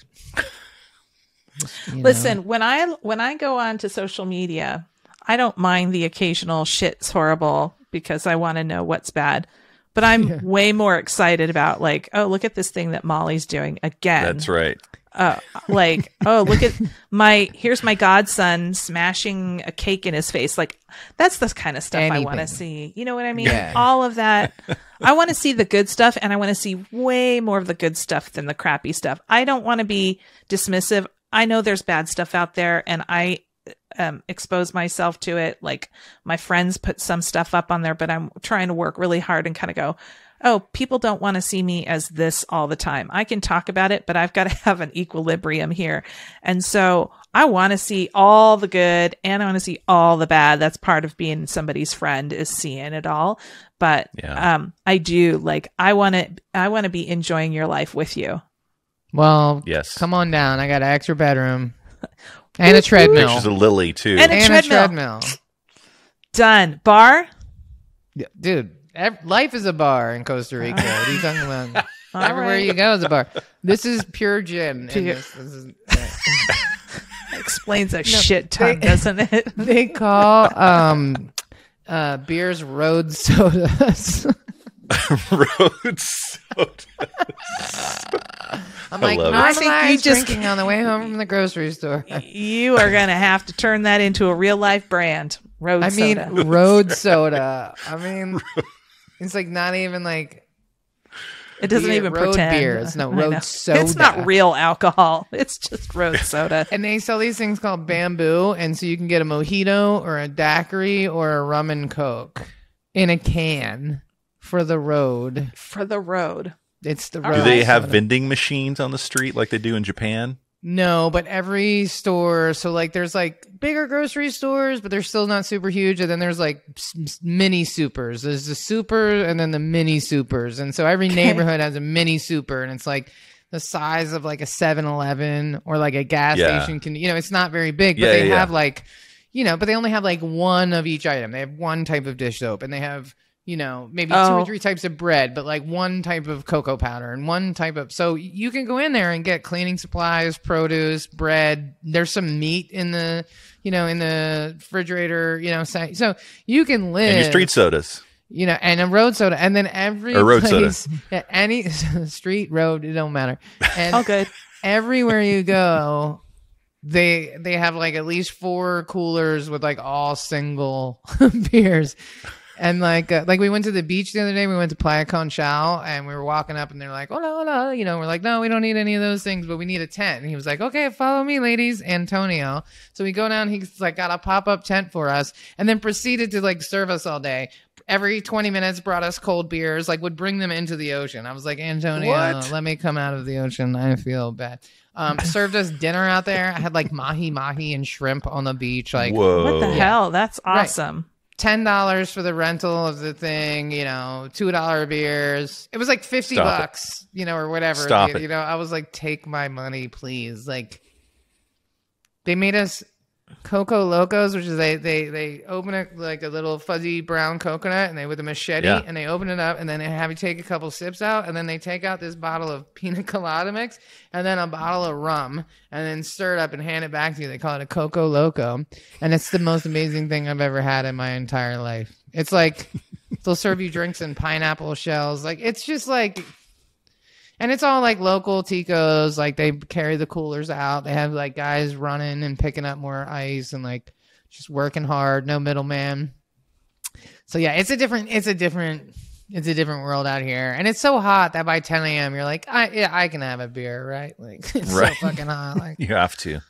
Speaker 2: you know.
Speaker 1: Listen, when I when I go on to social media, I don't mind the occasional shit's horrible because I want to know what's bad. But I'm way more excited about like, oh, look at this thing that Molly's doing again.
Speaker 3: That's right.
Speaker 1: Uh, like, oh, look at my here's my godson smashing a cake in his face. Like, that's the kind of stuff I want to see. You know what I mean?
Speaker 2: Yeah.
Speaker 1: All of that. I want to see the good stuff, and I want to see way more of the good stuff than the crappy stuff. I don't want to be dismissive. I know there's bad stuff out there, and I um, expose myself to it. Like my friends put some stuff up on there, but I'm trying to work really hard and kind of go, oh, people don't want to see me as this all the time. I can talk about it, but I've got to have an equilibrium here. And so I want to see all the good and I want to see all the bad. That's part of being somebody's friend is seeing it all. But
Speaker 3: Yeah.
Speaker 1: um, I do like I want to I want to be enjoying your life with you.
Speaker 2: Well,
Speaker 3: Yes.
Speaker 2: come on down. I got an extra bedroom and a treadmill.
Speaker 3: Pictures of Lily too.
Speaker 1: And a
Speaker 2: and
Speaker 1: treadmill.
Speaker 2: a treadmill.
Speaker 1: Done. Bar.
Speaker 2: Yeah, dude, ev- life is a bar in Costa Rica. what are you talking about?
Speaker 1: All
Speaker 2: Everywhere
Speaker 1: right.
Speaker 2: you go is a bar. This is pure gin.
Speaker 1: Pure-
Speaker 2: This, this is, uh,
Speaker 1: Explains a shit ton, doesn't it?
Speaker 2: they call um, uh, beers road sodas.
Speaker 3: Road soda.
Speaker 2: I'm like,
Speaker 3: love it.
Speaker 1: I think you
Speaker 2: normalized
Speaker 1: just-
Speaker 2: drinking on the way home from the grocery store.
Speaker 1: You are gonna have to turn that into a real life brand. Road
Speaker 2: I mean, road soda. I mean, it's like not even like
Speaker 1: It doesn't
Speaker 2: beer-
Speaker 1: even
Speaker 2: road
Speaker 1: pretend.
Speaker 2: beer. It's no road soda.
Speaker 1: It's not real alcohol. It's just road soda.
Speaker 2: And they sell these things called bamboo, and so you can get a mojito or a daiquiri or a rum and coke in a can for the road.
Speaker 1: for the road.
Speaker 2: It's the
Speaker 1: Do
Speaker 2: road.
Speaker 3: Do they have
Speaker 2: soda.
Speaker 3: vending machines on the street like they do in Japan?
Speaker 2: No, but every store. So like, there's like bigger grocery stores, but they're still not super huge. And then there's like mini supers. There's the super and then the mini supers. And so every neighborhood has a mini super, and it's like the size of like a 7-Eleven or like a gas
Speaker 3: Yeah.
Speaker 2: station. Can you know? It's not very big, but
Speaker 3: Yeah,
Speaker 2: they
Speaker 3: yeah,
Speaker 2: have like, you know, but they only have like one of each item. They have one type of dish soap, and they have. You know, maybe two or oh. three types of bread, but like one type of cocoa powder and one type of. So you can go in there and get cleaning supplies, produce, bread. There's some meat in the, you know, in the refrigerator. You know, so, so you can live.
Speaker 3: And your street sodas.
Speaker 2: you know, and a road soda, and then every
Speaker 3: Or road soda.
Speaker 2: place, yeah, any street road, it don't matter. And
Speaker 1: Oh, good.
Speaker 2: everywhere you go, they they have like at least four coolers with like all single beers. And like, uh, like we went to the beach the other day. We went to Playa Conchal, and we were walking up, and they're like, "Oh no, no," you know. We're like, "No, we don't need any of those things, but we need a tent." And he was like, "Okay, follow me, ladies." Antonio. So we go down. He's like got a pop up tent for us, and then proceeded to like serve us all day. Every 20 minutes brought us cold beers, like would bring them into the ocean. I was like, Antonio,
Speaker 3: What?
Speaker 2: let me come out of the ocean. I feel bad. Um, served us dinner out there. I had like mahi mahi and shrimp on the beach. Like
Speaker 3: Whoa.
Speaker 1: What the
Speaker 2: Yeah.
Speaker 1: hell? That's
Speaker 2: Right. Ten dollars for the rental of the thing, you know, two dollar beers. It was like fifty
Speaker 3: Stop it.
Speaker 2: bucks, you know, or whatever.
Speaker 3: Stop
Speaker 2: you,
Speaker 3: it.
Speaker 2: you know, I was like, take my money, please. Like they made us Coco Locos, which is they they they open it like a little fuzzy brown coconut and they with a machete
Speaker 3: Yeah.
Speaker 2: and they open it up and then they have you take a couple sips out and then they take out this bottle of pina colada mix and then a bottle of rum and then stir it up and hand it back to you. They call it a Coco Loco. And it's the most amazing thing I've ever had in my entire life. It's like they'll serve you drinks in pineapple shells. Like it's just like and it's all like local ticos. Like they carry the coolers out. They have like guys running and picking up more ice and like just working hard. No middleman. So yeah, it's a different. It's a different. It's a different world out here, and it's so hot that by 10 a.m. you're like, I yeah, I can have a beer, right? Like it's
Speaker 3: Right.
Speaker 2: so fucking hot. Like
Speaker 3: You have to.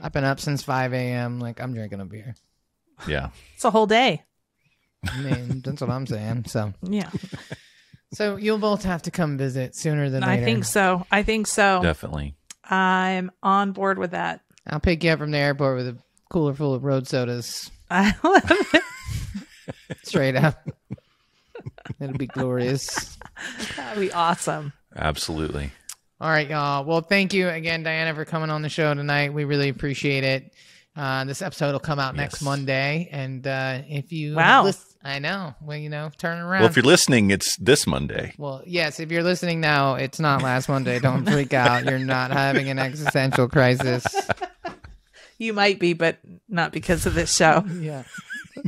Speaker 2: I've been up since 5 a.m. Like I'm drinking a beer.
Speaker 3: Yeah.
Speaker 1: It's a whole day.
Speaker 2: I mean, that's what I'm saying. So,
Speaker 1: Yeah,
Speaker 2: so you'll both have to come visit sooner than
Speaker 1: I
Speaker 2: later.
Speaker 1: think so. I think so.
Speaker 3: Definitely.
Speaker 1: I'm on board with that.
Speaker 2: I'll pick you up from the airport with a cooler full of road sodas.
Speaker 1: I love it.
Speaker 2: Straight up. It'll be glorious.
Speaker 1: That'd be awesome.
Speaker 3: Absolutely.
Speaker 2: All right, y'all. Well, thank you again, Diana, for coming on the show tonight. We really appreciate it. Uh, this episode will come out next Monday, and uh, if you
Speaker 1: Wow.
Speaker 2: lis- I know. Well, you know, turn around.
Speaker 3: Well, if you're listening, it's this Monday.
Speaker 2: Well, yes, if you're listening now, it's not last Monday. Don't freak out. You're not having an existential crisis.
Speaker 1: You might be, but not because of this show.
Speaker 2: Yeah.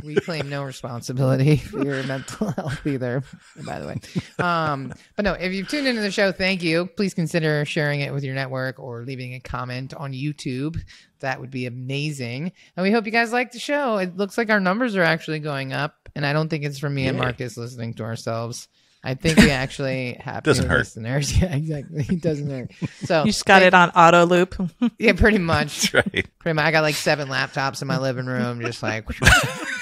Speaker 2: We claim no responsibility for your mental health either, by the way. Um, but no, if you've tuned into the show, thank you. Please consider sharing it with your network or leaving a comment on YouTube. That would be amazing. And we hope you guys like the show. It looks like our numbers are actually going up, and I don't think it's from me and Marcus listening to ourselves. I think we actually have
Speaker 3: Doesn't
Speaker 2: new
Speaker 3: hurt.
Speaker 2: listeners. Yeah, exactly. It doesn't hurt. So
Speaker 1: You just got it on auto loop.
Speaker 2: Yeah, pretty much.
Speaker 3: That's right.
Speaker 2: Pretty much. I got like seven laptops in my living room, just like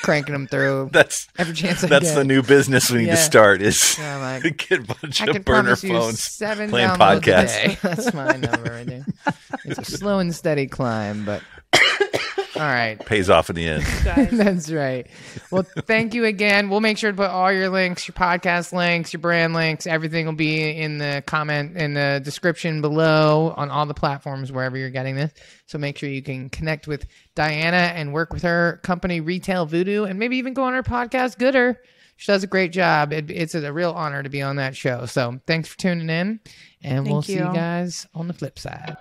Speaker 2: cranking them through
Speaker 3: That's
Speaker 2: every chance I
Speaker 3: that's
Speaker 2: get.
Speaker 3: the new business we need
Speaker 2: Yeah.
Speaker 3: to start is
Speaker 2: Yeah, like,
Speaker 3: get a bunch
Speaker 2: I
Speaker 3: of burner phones.
Speaker 2: seven
Speaker 3: playing podcasts.
Speaker 2: a day. That's my number right there. It's a slow and steady climb, but all right.
Speaker 3: Pays off in the end.
Speaker 2: That's right. Well, thank you again. We'll make sure to put all your links, your podcast links, your brand links, everything will be in the comment in the description below on all the platforms wherever you're getting this. So make sure you can connect with Diana and work with her company Retail Voodoo and maybe even go on her podcast Gooder. She does a great job. It, it's a real honor to be on that show. So thanks for tuning in and we'll
Speaker 1: Thank
Speaker 2: see you
Speaker 1: you.
Speaker 2: guys on the flip side.